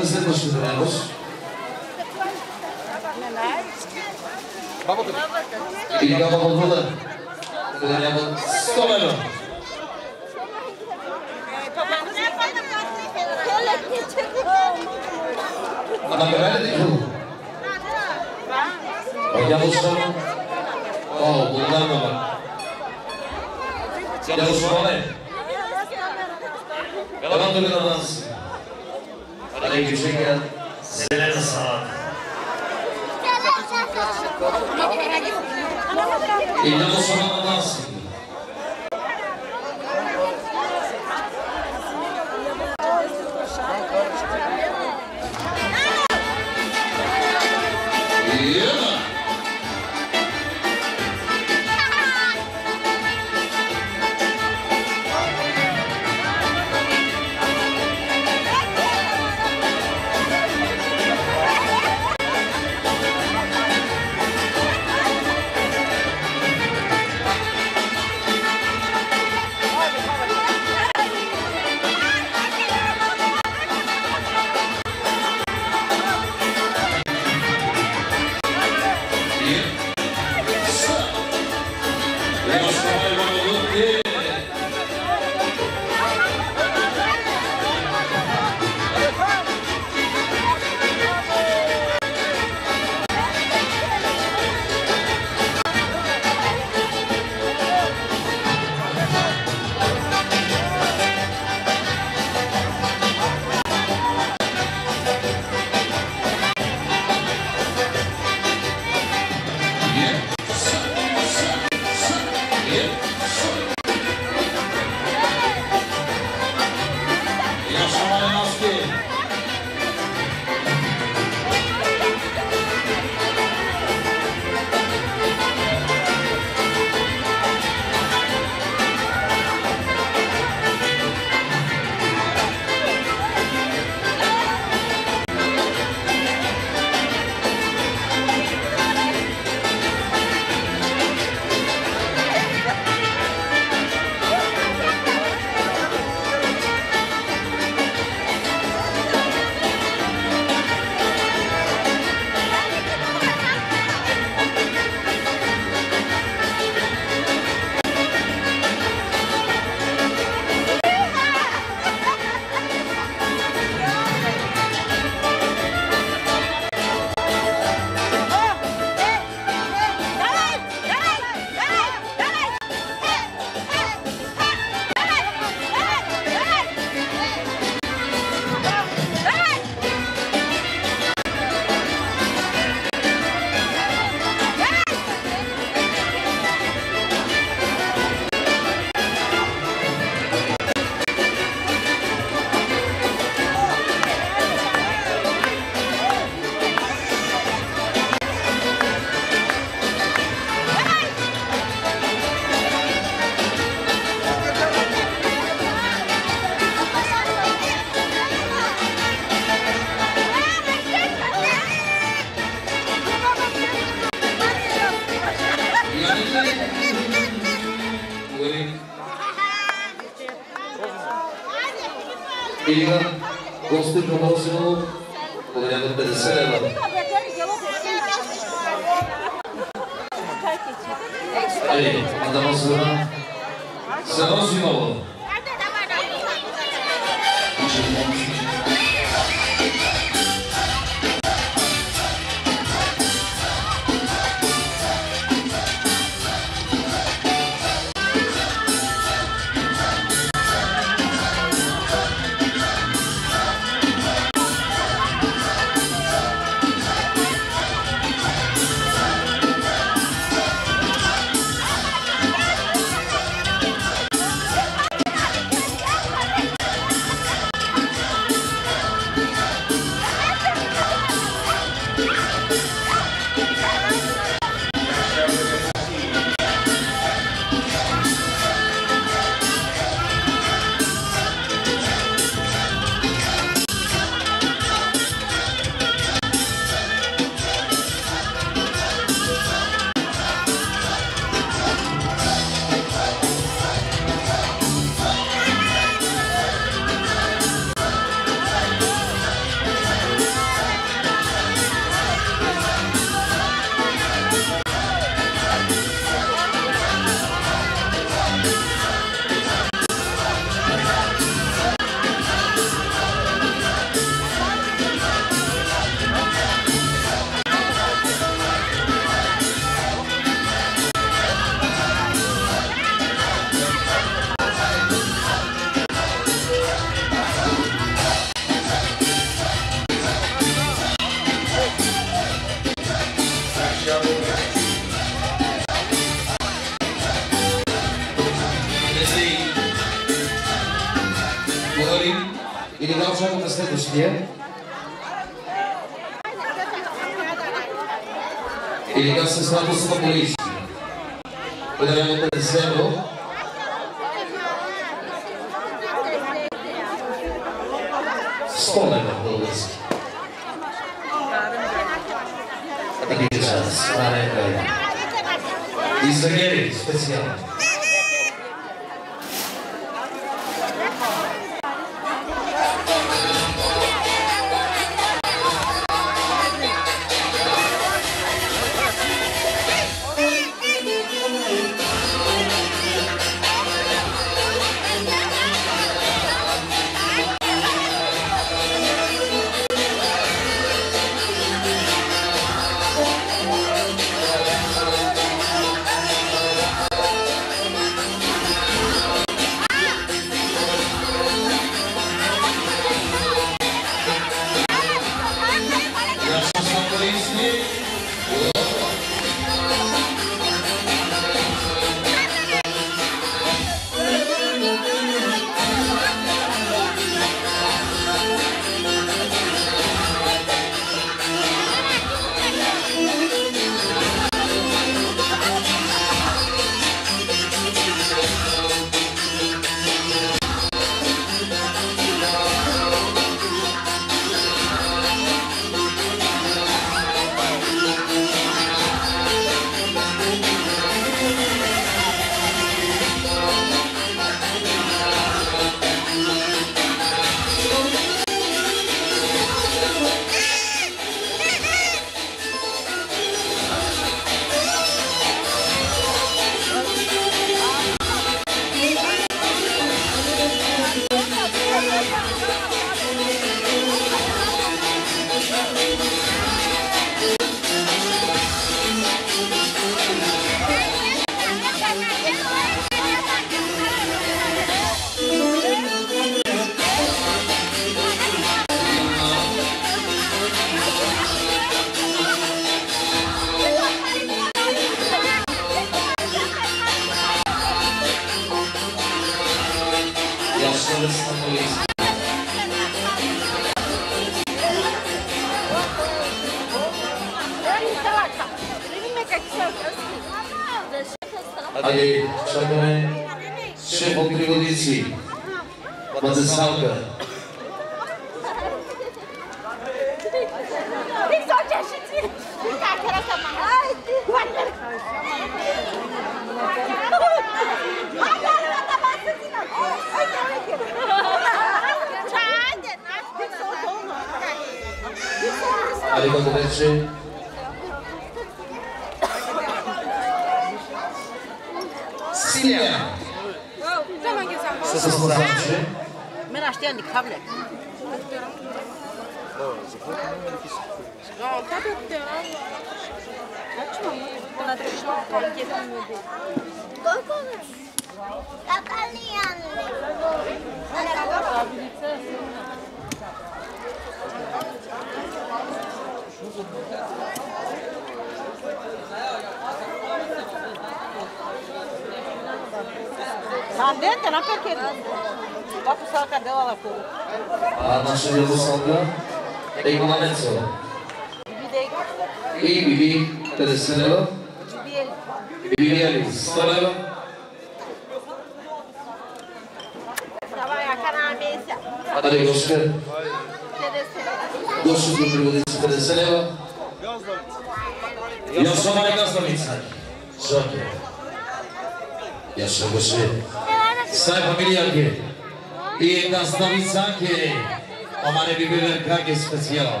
специал.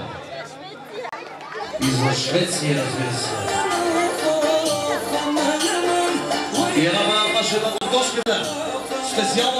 Из Швеции, разумеется. И она была ваша Господа. Специал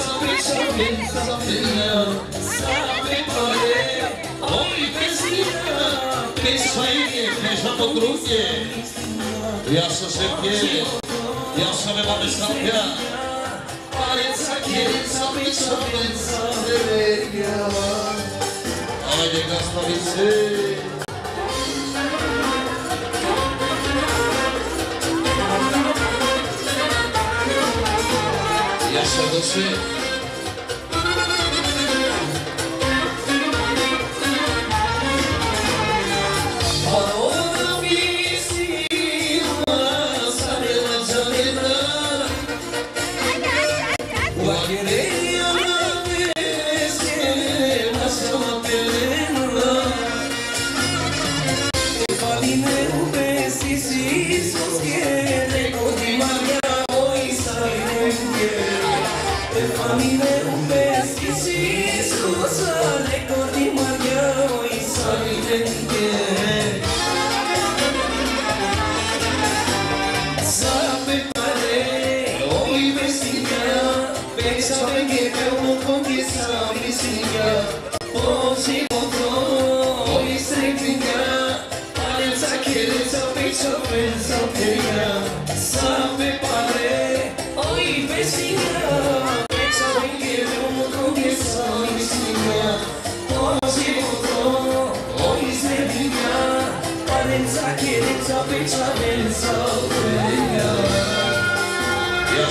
so we showing something now, something for you. Only this year, this way, между по друге. Я со Сергеем, я со Милами Сапья. Палец сакин, сапи шовен, сапи регион. Айде, господи, сей. você.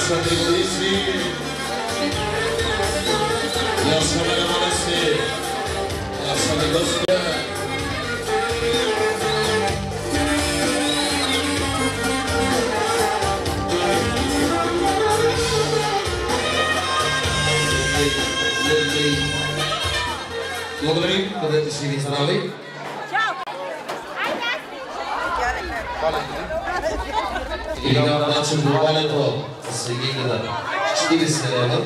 Jasno tribunici. Jasno venemonesti. Jasno negosia. Благодарим, където си ви здрави. И на начин добавянето с егидата 40 лева.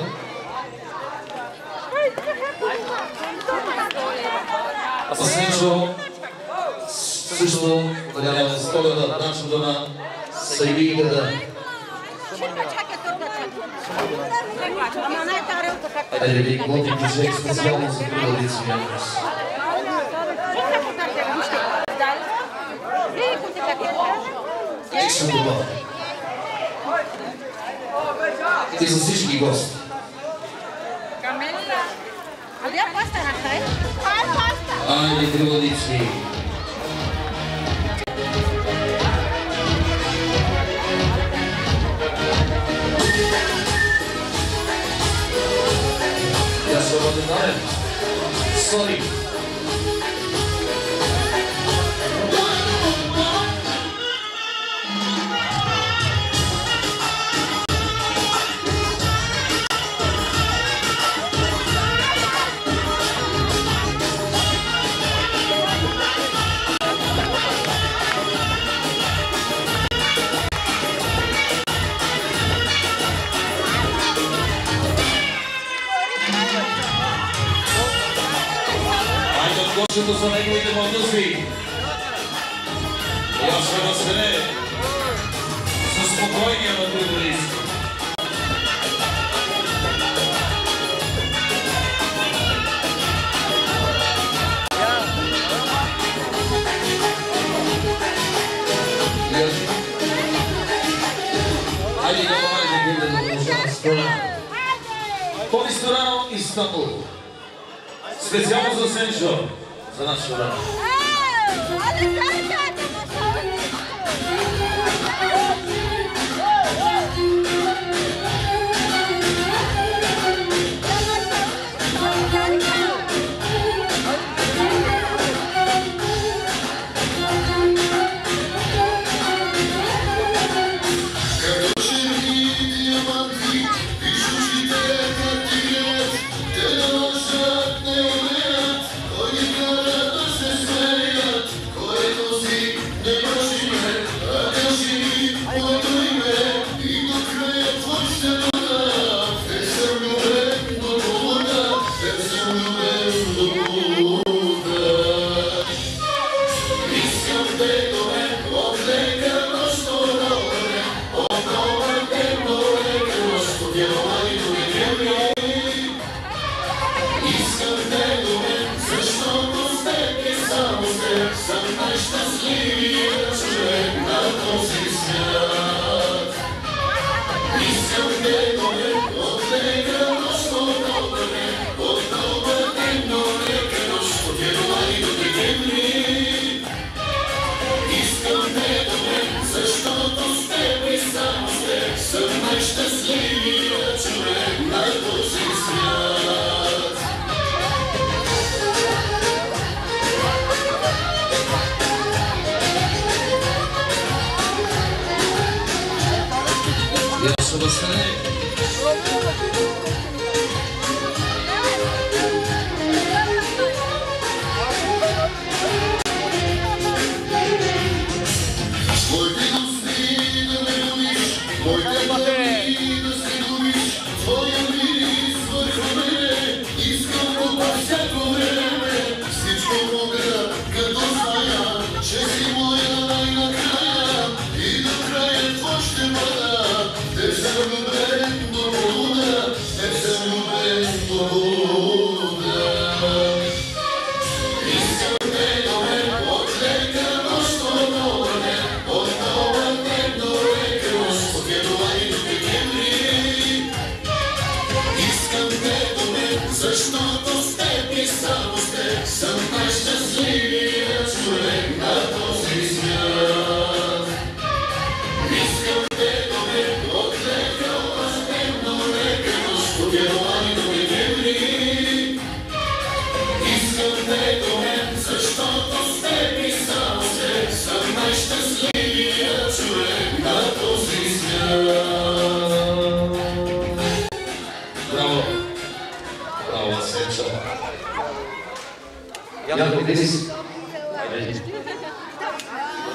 А с Ничо също надяваме 100 лева начин дома с егидата. Айде ви готин човек специално за пригодици някакъв. Лично добавя. И за всички гости. Айде, пригодици. Я се разговарям. Сори. Айде от кошето са неговите младози. Я ще възселе със спокойния на трудолист. Айде да помагате да продължава страна. По-ресторано Истанбул. Специално за Сенчо, Zona Sul. Né? Ah, olha o cara!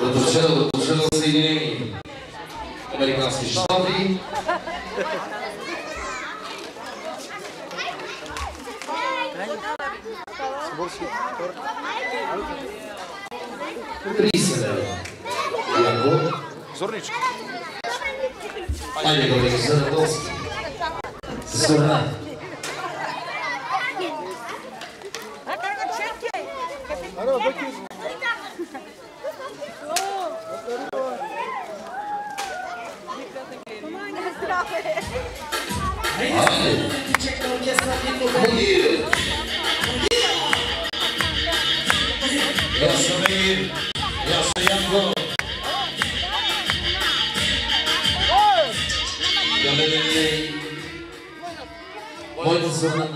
До Съединени Американски щати. Трисина. Яков. Зорнички. Аня Борисович Зорновский. Зурна. Здравствуйте. Miami. Yes, the young girl. Buenos Aires.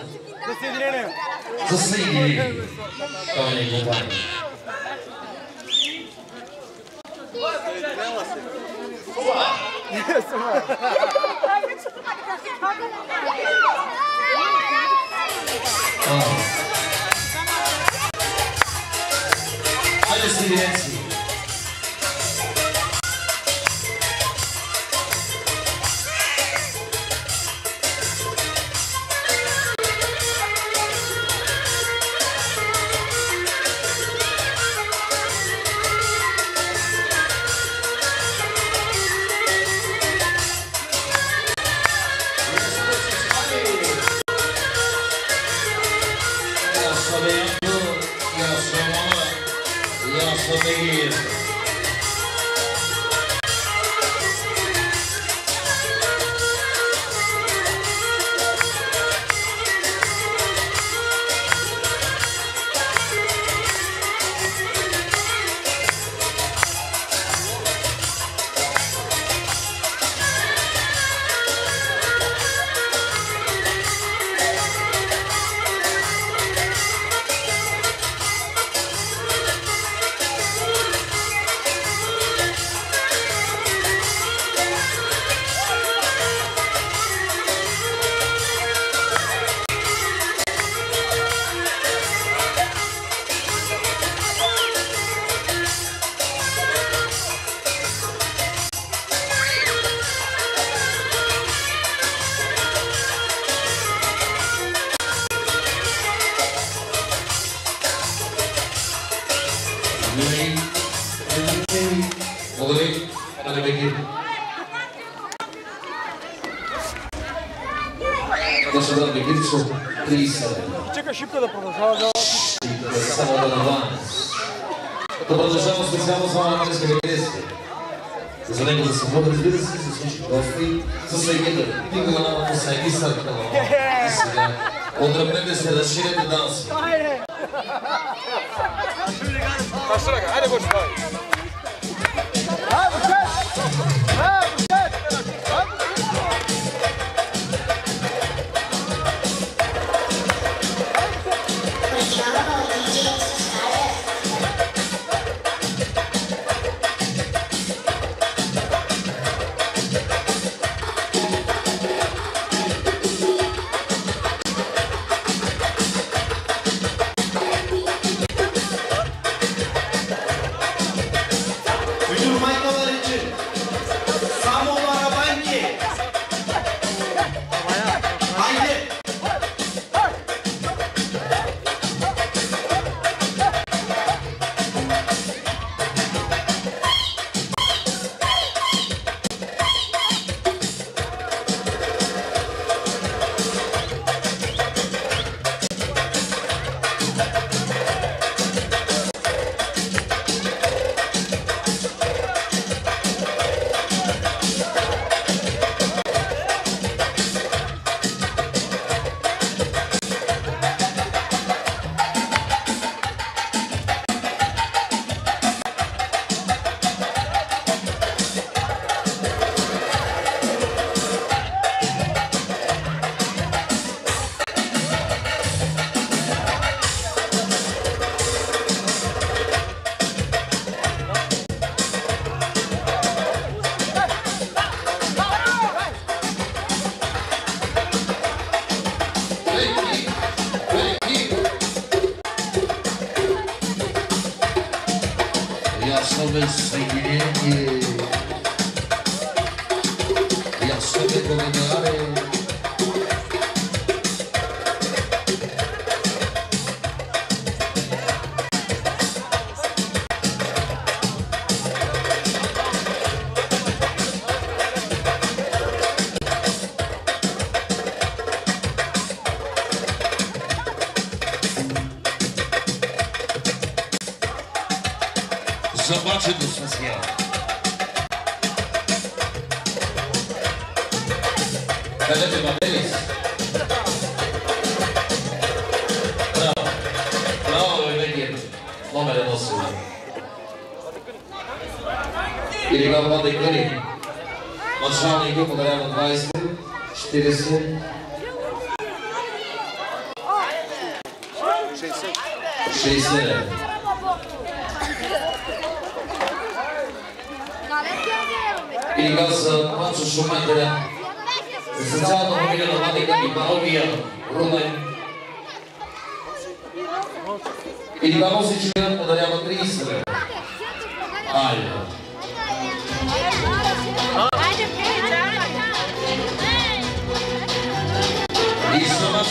Tô sem ele. Calma aí, compadre. Yes, mano. Oh. presidente.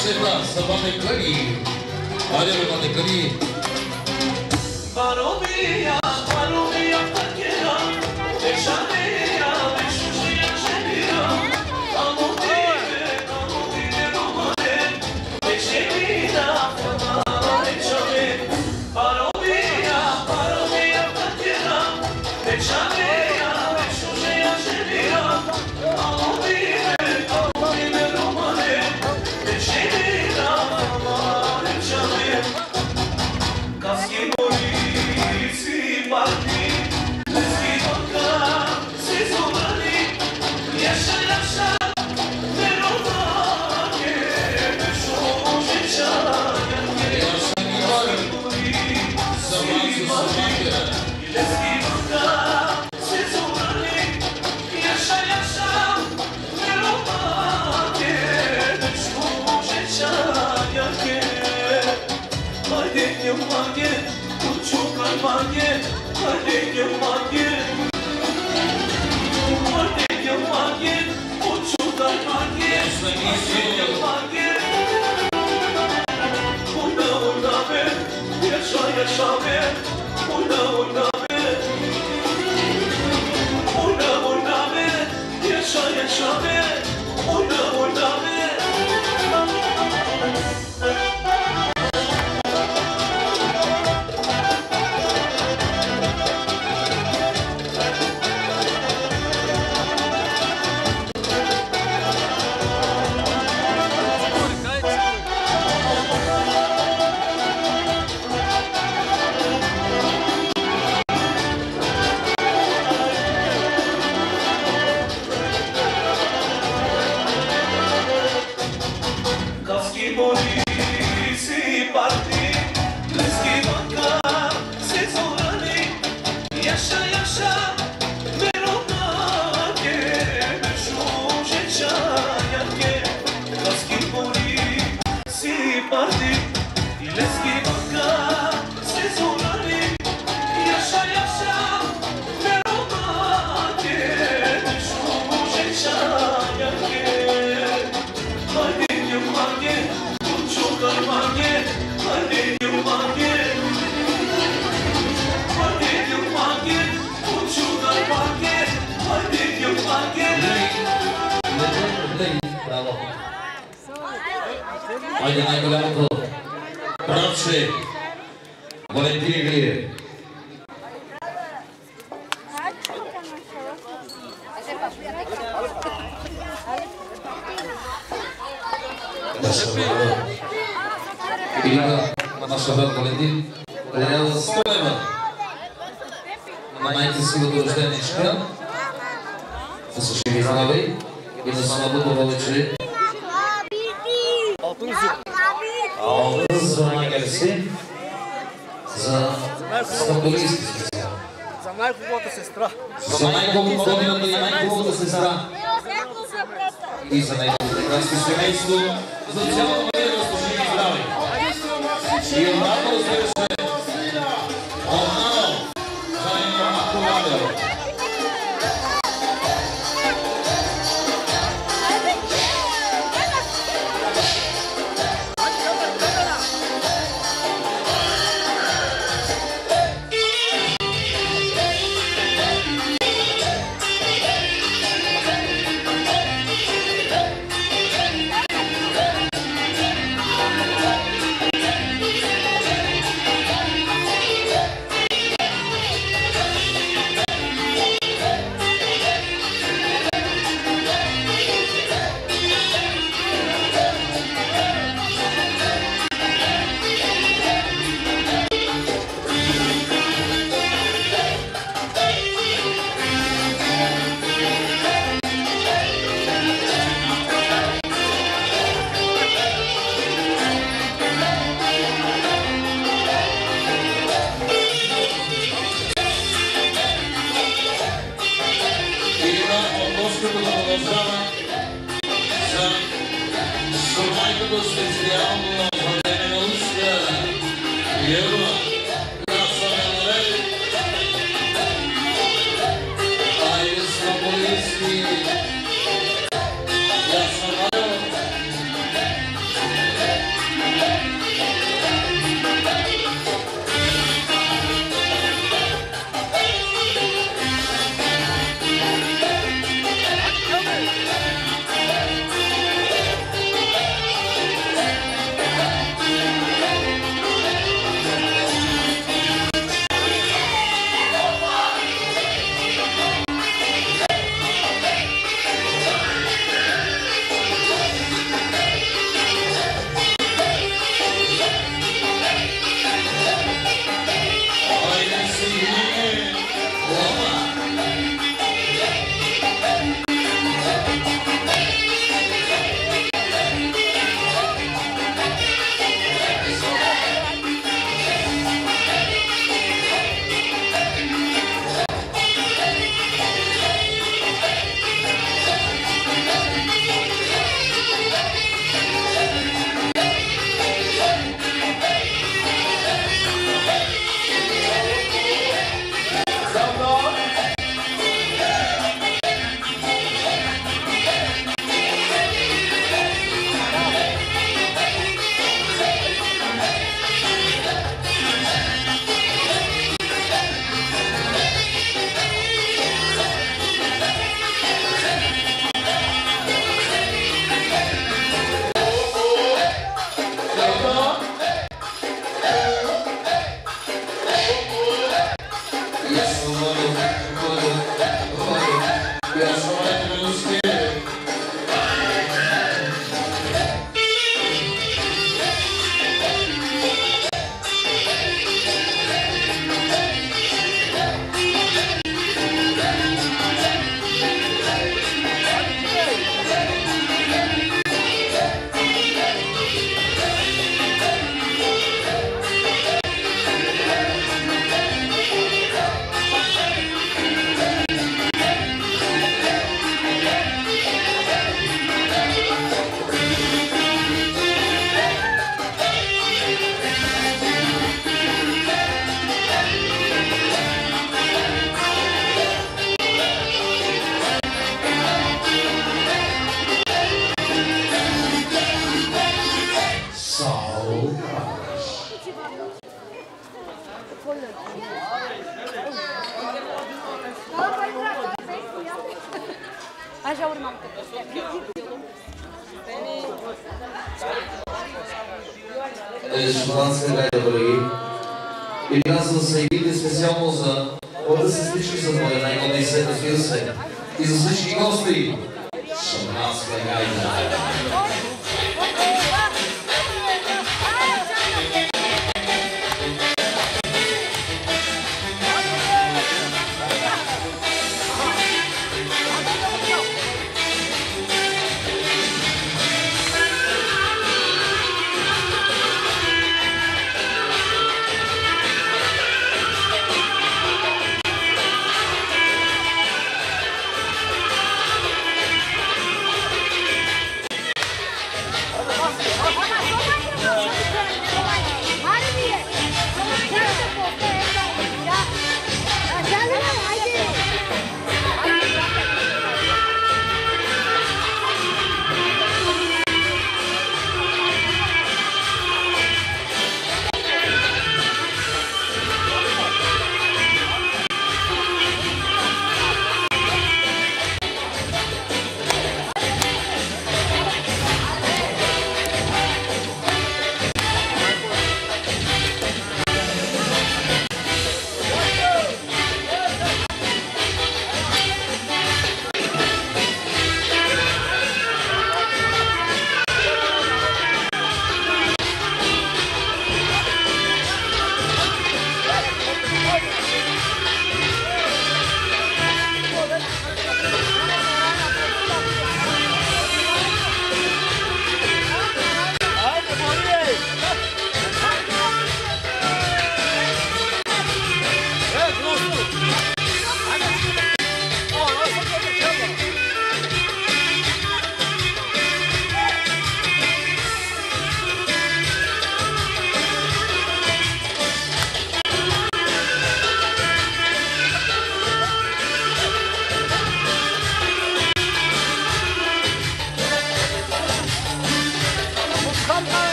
Krzyszna Sabany Klegi. Adiowy Panie Klegi. Baromija. Yes, ladies.